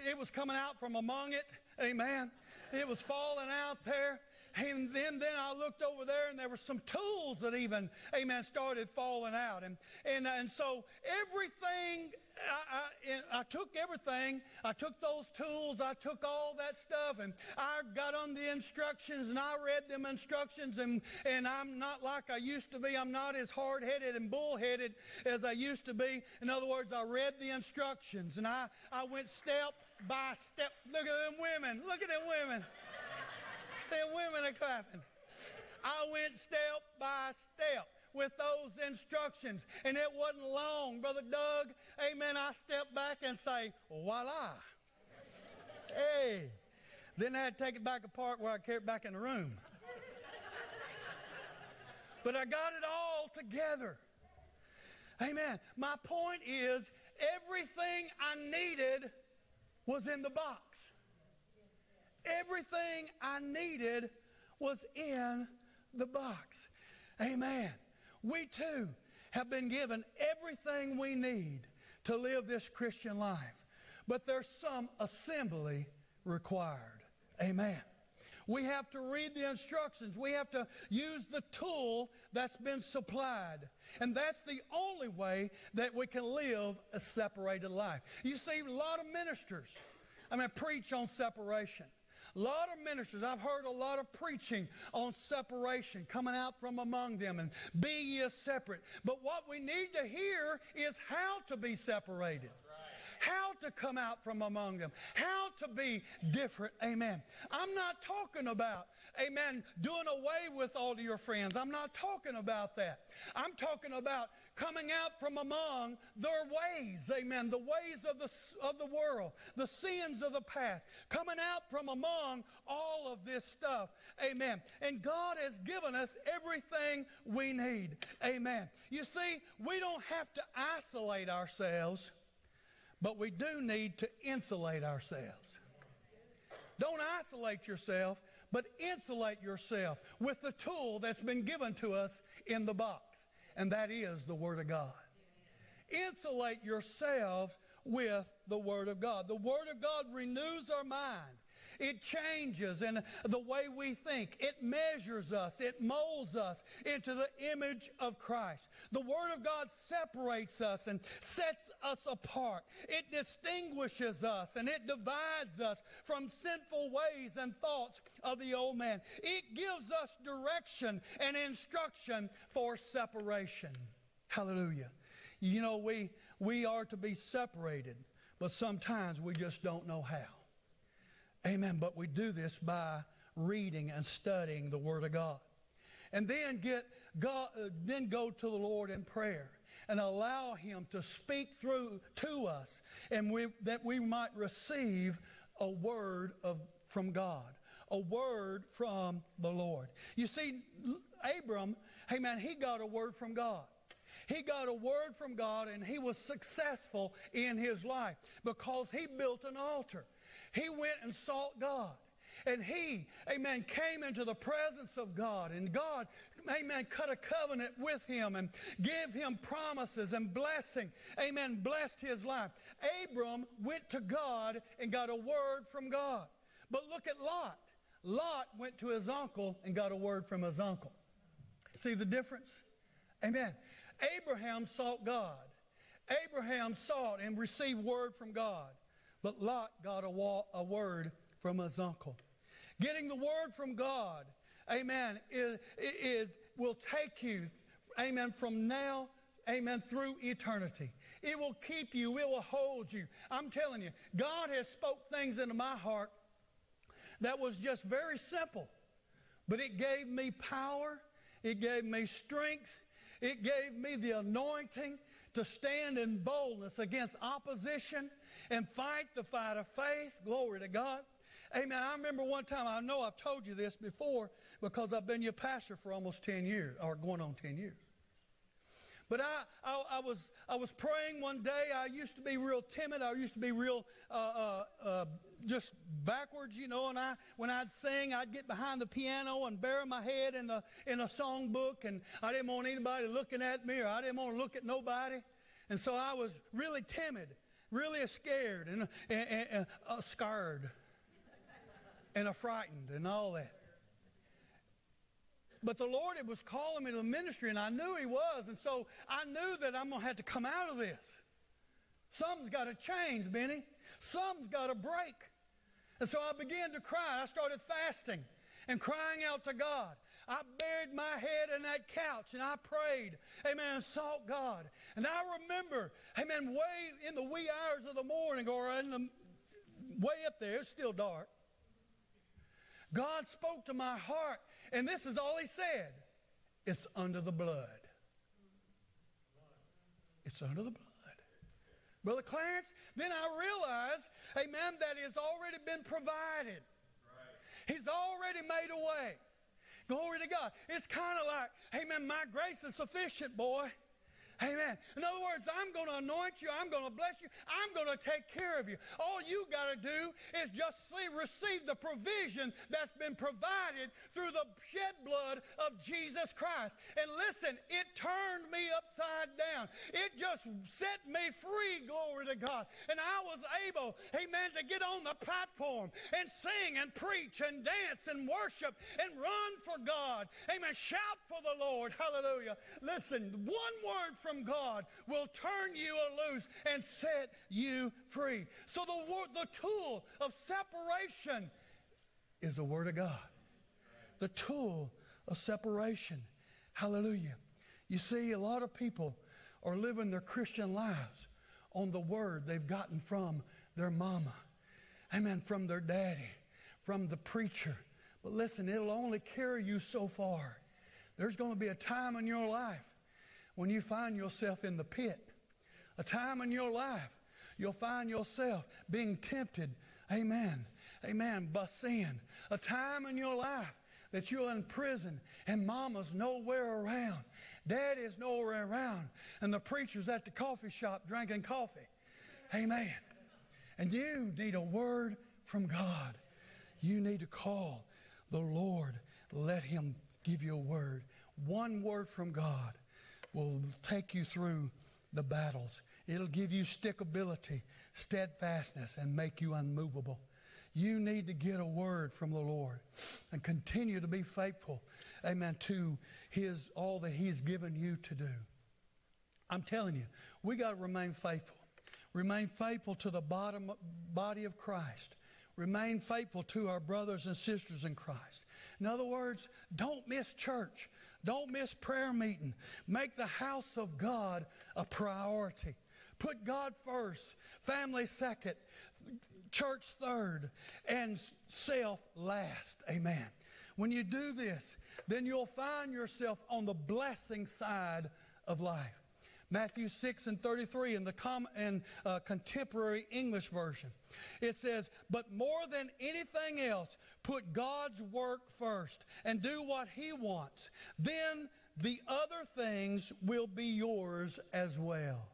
It was coming out from among it. Amen. It was falling out there. And then, then I looked over there and there were some tools that even, amen, started falling out. And, and, uh, and so everything, I, I, I took everything. I took those tools. I took all that stuff and I got on the instructions and I read them instructions and, and I'm not like I used to be. I'm not as hard-headed and bullheaded as I used to be. In other words, I read the instructions and I, I went step by step. Look at them women. Look at them women. Them women are clapping. I went step by step with those instructions. And it wasn't long, Brother Doug. Amen. I stepped back and say, voila. hey. Then I had to take it back apart where I carried it back in the room. but I got it all together. Amen. My point is, everything I needed was in the box. Everything I needed was in the box. Amen. We too have been given everything we need to live this Christian life, but there's some assembly required. Amen. We have to read the instructions. We have to use the tool that's been supplied. And that's the only way that we can live a separated life. You see, a lot of ministers, I mean, preach on separation. A lot of ministers, I've heard a lot of preaching on separation coming out from among them and be ye separate. But what we need to hear is how to be separated how to come out from among them, how to be different. Amen. I'm not talking about, amen, doing away with all of your friends. I'm not talking about that. I'm talking about coming out from among their ways. Amen. The ways of the, of the world, the sins of the past, coming out from among all of this stuff. Amen. And God has given us everything we need. Amen. You see, we don't have to isolate ourselves but we do need to insulate ourselves. Don't isolate yourself, but insulate yourself with the tool that's been given to us in the box, and that is the Word of God. Insulate yourselves with the Word of God. The Word of God renews our mind. It changes in the way we think. It measures us. It molds us into the image of Christ. The Word of God separates us and sets us apart. It distinguishes us and it divides us from sinful ways and thoughts of the old man. It gives us direction and instruction for separation. Hallelujah. You know, we, we are to be separated, but sometimes we just don't know how. Amen. But we do this by reading and studying the Word of God. And then get God, uh, then go to the Lord in prayer and allow Him to speak through to us, and we, that we might receive a word of from God, a word from the Lord. You see, Abram, hey man, he got a word from God. He got a word from God and he was successful in his life because he built an altar. He went and sought God. And he, amen, came into the presence of God. And God, amen, cut a covenant with him and gave him promises and blessing. Amen, blessed his life. Abram went to God and got a word from God. But look at Lot. Lot went to his uncle and got a word from his uncle. See the difference? Amen. Abraham sought God. Abraham sought and received word from God. But Lot got a, wa- a word from his uncle. Getting the word from God, amen, is, is, will take you, amen, from now, amen, through eternity. It will keep you, it will hold you. I'm telling you, God has spoke things into my heart that was just very simple, but it gave me power, it gave me strength, it gave me the anointing to stand in boldness against opposition and fight the fight of faith. Glory to God. Amen. I remember one time, I know I've told you this before because I've been your pastor for almost 10 years, or going on 10 years. But I, I, I, was, I was praying one day. I used to be real timid. I used to be real uh, uh, uh, just backwards, you know. And I, when I'd sing, I'd get behind the piano and bury my head in, the, in a songbook. And I didn't want anybody looking at me or I didn't want to look at nobody. And so I was really timid, really scared and, and, and uh, scared and a frightened and all that. But the Lord it was calling me to the ministry, and I knew He was, and so I knew that I'm going to have to come out of this. Something's got to change, Benny. Something's got to break. And so I began to cry. I started fasting and crying out to God. I buried my head in that couch and I prayed, amen, and sought God. And I remember, amen, way in the wee hours of the morning or in the way up there, it's still dark. God spoke to my heart, and this is all He said it's under the blood. It's under the blood. Brother Clarence, then I realized, amen, that it's already been provided. Right. He's already made a way. Glory to God. It's kind of like, amen, my grace is sufficient, boy. Amen. In other words, I'm going to anoint you. I'm going to bless you. I'm going to take care of you. All you got to do is just see, receive the provision that's been provided through the shed blood of Jesus Christ. And listen, it turned me upside down. It just set me free, glory to God. And I was able, amen, to get on the platform and sing and preach and dance and worship and run for God. Amen. Shout for the Lord. Hallelujah. Listen, one word from from God will turn you loose and set you free. So the, word, the tool of separation is the Word of God. The tool of separation. Hallelujah. You see, a lot of people are living their Christian lives on the Word they've gotten from their mama. Amen. From their daddy, from the preacher. But listen, it'll only carry you so far. There's going to be a time in your life when you find yourself in the pit. A time in your life you'll find yourself being tempted, amen, amen, by sin. A time in your life that you're in prison and mama's nowhere around, daddy's nowhere around, and the preacher's at the coffee shop drinking coffee. Amen. And you need a word from God. You need to call the Lord. Let Him give you a word. One word from God will take you through the battles. It'll give you stickability, steadfastness, and make you unmovable. You need to get a word from the Lord and continue to be faithful, amen, to his all that he's given you to do. I'm telling you, we got to remain faithful. Remain faithful to the bottom, body of Christ. Remain faithful to our brothers and sisters in Christ. In other words, don't miss church. Don't miss prayer meeting. Make the house of God a priority. Put God first, family second, church third, and self last. Amen. When you do this, then you'll find yourself on the blessing side of life. Matthew 6 and 33 in the com- and, uh, contemporary English version. It says, But more than anything else, put God's work first and do what He wants. Then the other things will be yours as well.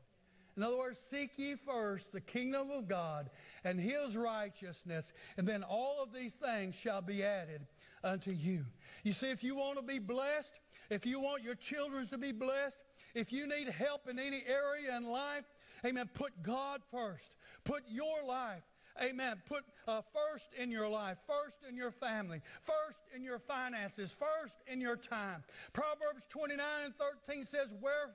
In other words, seek ye first the kingdom of God and his righteousness, and then all of these things shall be added unto you. You see, if you want to be blessed, if you want your children to be blessed, if you need help in any area in life, amen, put God first. Put your life Amen. Put uh, first in your life, first in your family, first in your finances, first in your time. Proverbs 29 and 13 says, Where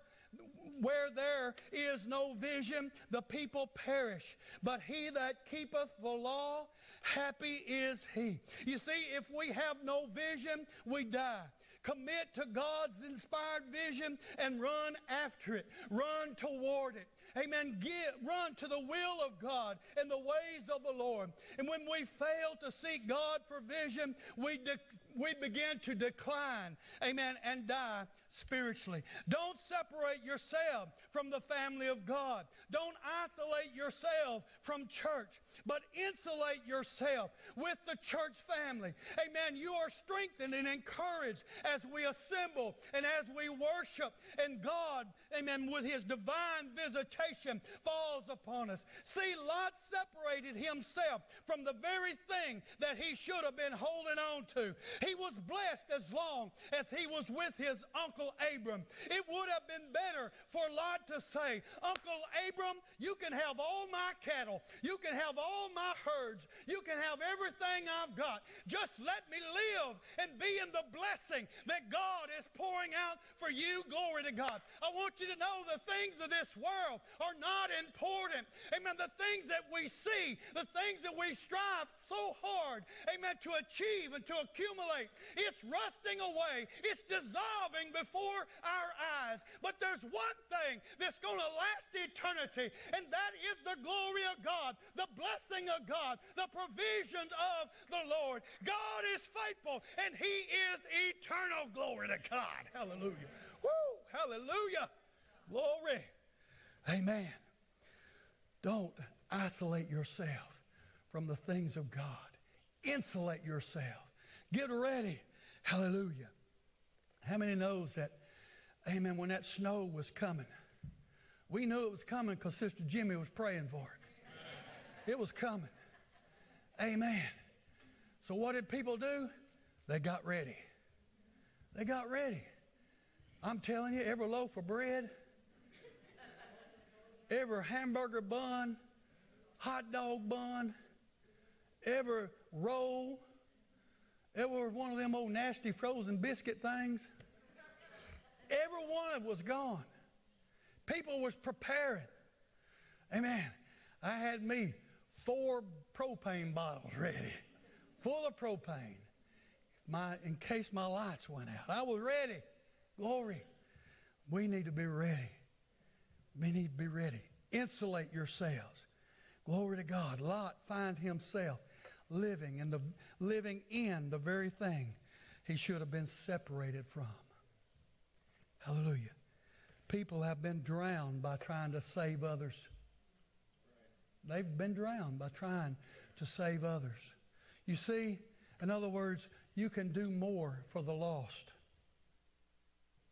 where there is no vision, the people perish. But he that keepeth the law, happy is he. You see, if we have no vision, we die. Commit to God's inspired vision and run after it. Run toward it. Amen. Run to the will of God and the ways of the Lord. And when we fail to seek God for vision, we, de- we begin to decline. Amen. And die spiritually. Don't separate yourself from the family of God. Don't isolate yourself from church, but insulate yourself with the church family. Amen. You are strengthened and encouraged as we assemble and as we worship. And God, amen, with his divine visitation falls upon us. See, Lot separated himself from the very thing that he should have been holding on to. He was blessed as long as he was with his uncle Abram. It would have been better for Lot to say, Uncle Abram, you can have all my cattle. You can have all my herds. You can have everything I've got. Just let me live and be in the blessing that God is pouring out for you. Glory to God. I want you to know the things of this world are not important. Amen. The things that we see, the things that we strive so hard, amen, to achieve and to accumulate, it's rusting away. It's dissolving before our eyes. But there's one thing that's going to last eternity, and that is the glory of God, the blessing of God, the provisions of the Lord. God is faithful, and He is eternal. Glory to God. Hallelujah. Woo! Hallelujah. Glory. Amen. Don't isolate yourself from the things of God. Insulate yourself. Get ready. Hallelujah. How many knows that, amen, when that snow was coming, we knew it was coming because Sister Jimmy was praying for it. It was coming. Amen. So what did people do? They got ready. They got ready. I'm telling you, every loaf of bread, every hamburger bun, hot dog bun, every roll, ever one of them old nasty frozen biscuit things, every one of was gone. People was preparing. Amen. I had me four propane bottles ready, full of propane, my, in case my lights went out. I was ready. Glory. We need to be ready. We need to be ready. Insulate yourselves. Glory to God. Lot find himself living in the living in the very thing he should have been separated from. Hallelujah. People have been drowned by trying to save others. They've been drowned by trying to save others. You see, in other words, you can do more for the lost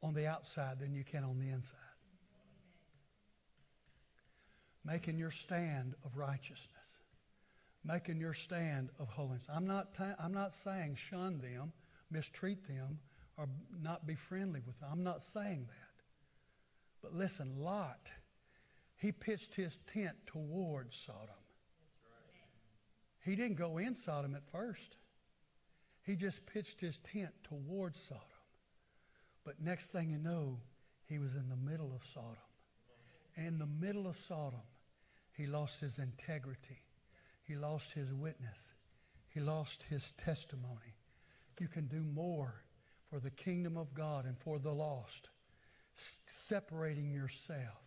on the outside than you can on the inside. Making your stand of righteousness, making your stand of holiness. I'm not, ta- I'm not saying shun them, mistreat them, or not be friendly with them. I'm not saying that. But listen, Lot, he pitched his tent towards Sodom. He didn't go in Sodom at first. He just pitched his tent towards Sodom. But next thing you know, he was in the middle of Sodom. In the middle of Sodom, he lost his integrity. He lost his witness. He lost his testimony. You can do more for the kingdom of God and for the lost. Separating yourself,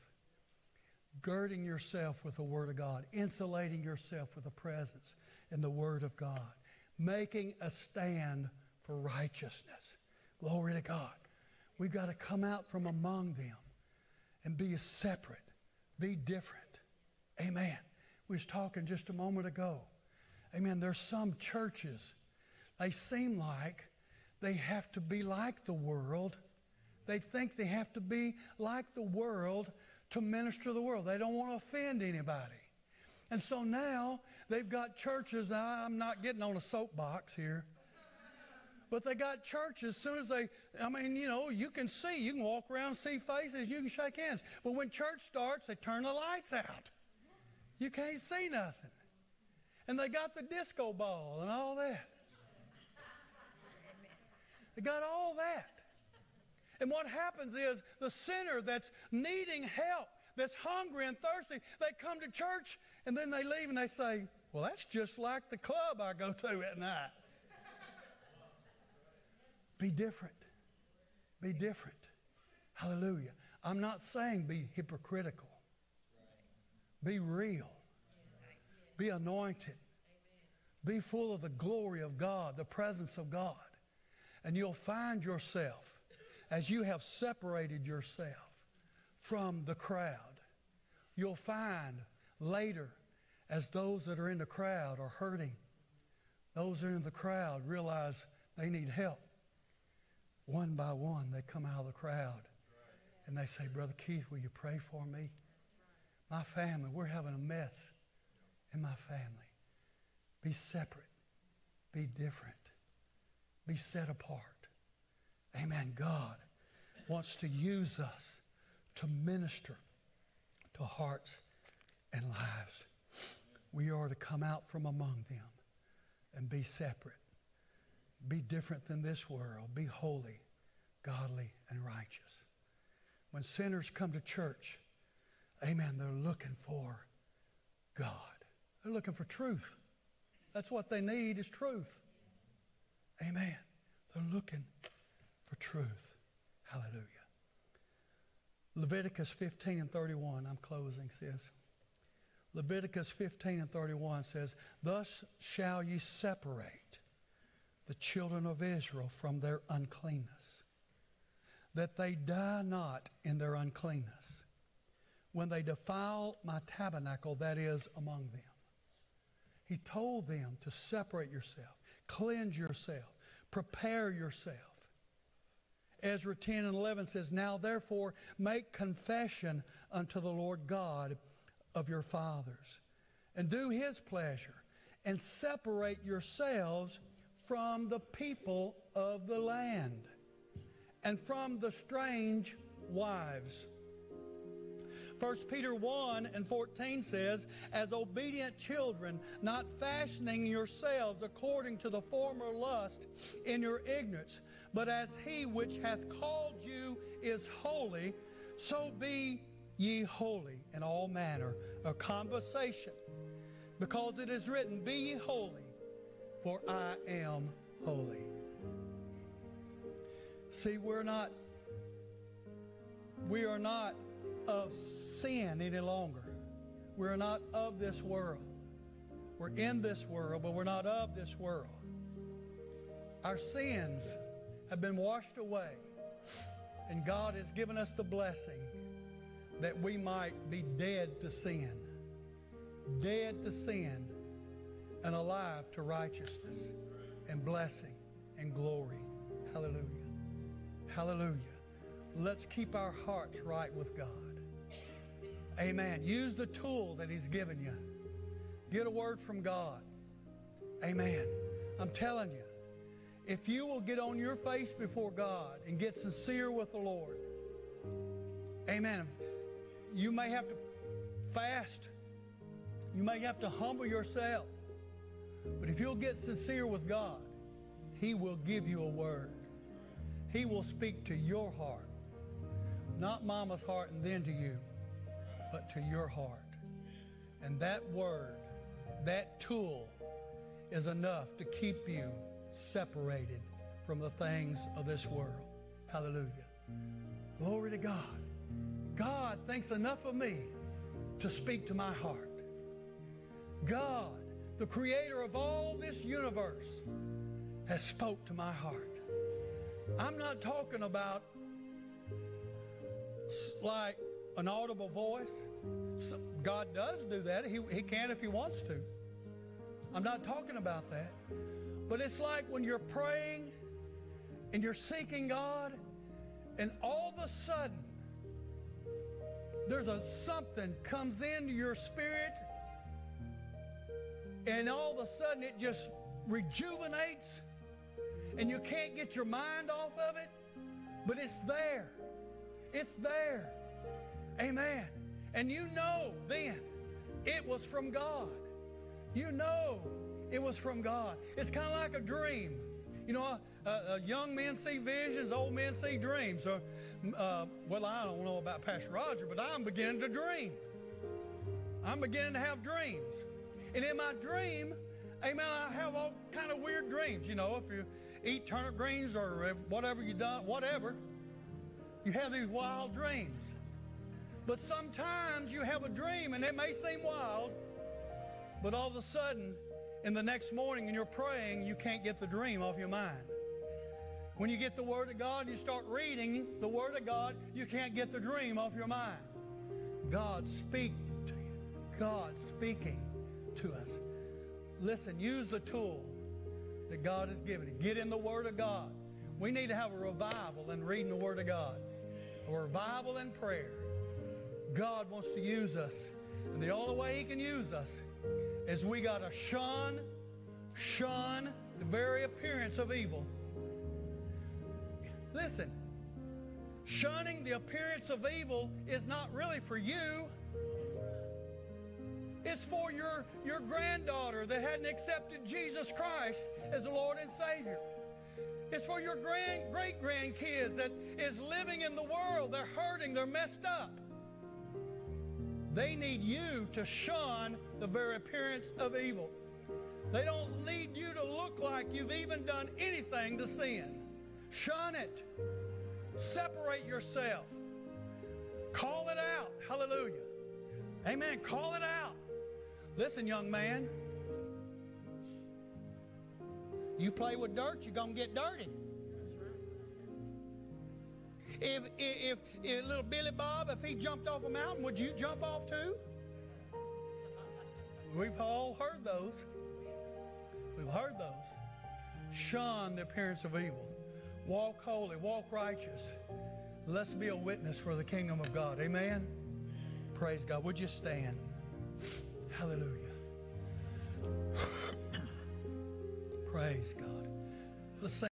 girding yourself with the Word of God, insulating yourself with the presence and the Word of God, making a stand for righteousness. Glory to God. We've got to come out from among them and be separate, be different. Amen. We was talking just a moment ago. Amen. There's some churches, they seem like they have to be like the world They think they have to be like the world to minister to the world. They don't want to offend anybody. And so now they've got churches. I'm not getting on a soapbox here. But they got churches, as soon as they, I mean, you know, you can see, you can walk around, see faces, you can shake hands. But when church starts, they turn the lights out. You can't see nothing. And they got the disco ball and all that. They got all that. And what happens is the sinner that's needing help, that's hungry and thirsty, they come to church and then they leave and they say, Well, that's just like the club I go to at night. Be different. Be different. Hallelujah. I'm not saying be hypocritical. Be real. Be anointed. Be full of the glory of God, the presence of God. And you'll find yourself as you have separated yourself from the crowd. You'll find later as those that are in the crowd are hurting, those that are in the crowd realize they need help one by one, they come out of the crowd and they say, Brother Keith, will you pray for me? My family, we're having a mess in my family. Be separate, be different, be set apart. Amen. God wants to use us to minister to hearts and lives. We are to come out from among them and be separate. Be different than this world. Be holy, godly, and righteous. When sinners come to church, amen, they're looking for God. They're looking for truth. That's what they need is truth. Amen. They're looking for truth. Hallelujah. Leviticus 15 and 31, I'm closing, says. Leviticus 15 and 31 says, Thus shall ye separate the children of Israel from their uncleanness, that they die not in their uncleanness, when they defile my tabernacle that is among them. He told them to separate yourself, cleanse yourself, prepare yourself. Ezra 10 and 11 says, Now therefore make confession unto the Lord God of your fathers, and do his pleasure, and separate yourselves from the people of the land and from the strange wives. 1 Peter 1 and 14 says, As obedient children, not fashioning yourselves according to the former lust in your ignorance, but as he which hath called you is holy, so be ye holy in all manner of conversation. Because it is written, Be ye holy, for I am holy. See, we're not, we are not of sin any longer. We're not of this world. We're in this world, but we're not of this world. Our sins have been washed away, and God has given us the blessing that we might be dead to sin, dead to sin, and alive to righteousness and blessing and glory. Hallelujah. Hallelujah. Let's keep our hearts right with God. Amen. Use the tool that He's given you. Get a word from God. Amen. I'm telling you, if you will get on your face before God and get sincere with the Lord, amen. You may have to fast, you may have to humble yourself. But if you'll get sincere with God, He will give you a word. He will speak to your heart. Not mama's heart and then to you, but to your heart. And that word, that tool, is enough to keep you separated from the things of this world. Hallelujah. Glory to God. God thinks enough of me to speak to my heart. God the creator of all this universe, has spoke to my heart. I'm not talking about like an audible voice. God does do that. He, he can if he wants to. I'm not talking about that. But it's like when you're praying and you're seeking God And all of a sudden, there's a something comes into your spirit, and all of a sudden it just rejuvenates, and you can't get your mind off of it, but it's there. It's there. Amen. And you know then it was from God. You know it was from God. It's kind of like a dream. You know, uh, uh, young men see visions, old men see dreams. So, uh, well, I don't know about Pastor Roger, but I'm beginning to dream. I'm beginning to have dreams. And in my dream, amen, I have all kind of weird dreams. You know, if you eat turnip greens or whatever you done, whatever, you have these wild dreams. But sometimes you have a dream and it may seem wild, but all of a sudden, in the next morning and you're praying, you can't get the dream off your mind. When you get the Word of God, you start reading the Word of God, you can't get the dream off your mind. God speak to you. God speaking to us. Listen, use the tool that God has given you. Get in the Word of God. We need to have a revival in reading the Word of God, revival in prayer. God wants to use us. And the only way He can use us is we got to shun, shun the very appearance of evil. Listen, shunning the appearance of evil is not really for you. It's for your, your granddaughter that hadn't accepted Jesus Christ as the Lord and Savior. It's for your grand, great grandkids that is living in the world. They're hurting, they're messed up. They need you to shun the very appearance of evil. They don't need you to look like you've even done anything to sin. Shun it. Separate yourself. Call it out. Hallelujah. Amen. Call it out. Listen, young man. You play with dirt, you're going to get dirty. If, if, if little Billy Bob, if he jumped off a mountain, would you jump off too? We've all heard those. We've heard those. Shun the appearance of evil. Walk holy, walk righteous. Let's be a witness for the kingdom of God. Amen. Praise God. Would you stand? Hallelujah. Praise God. Let's sing.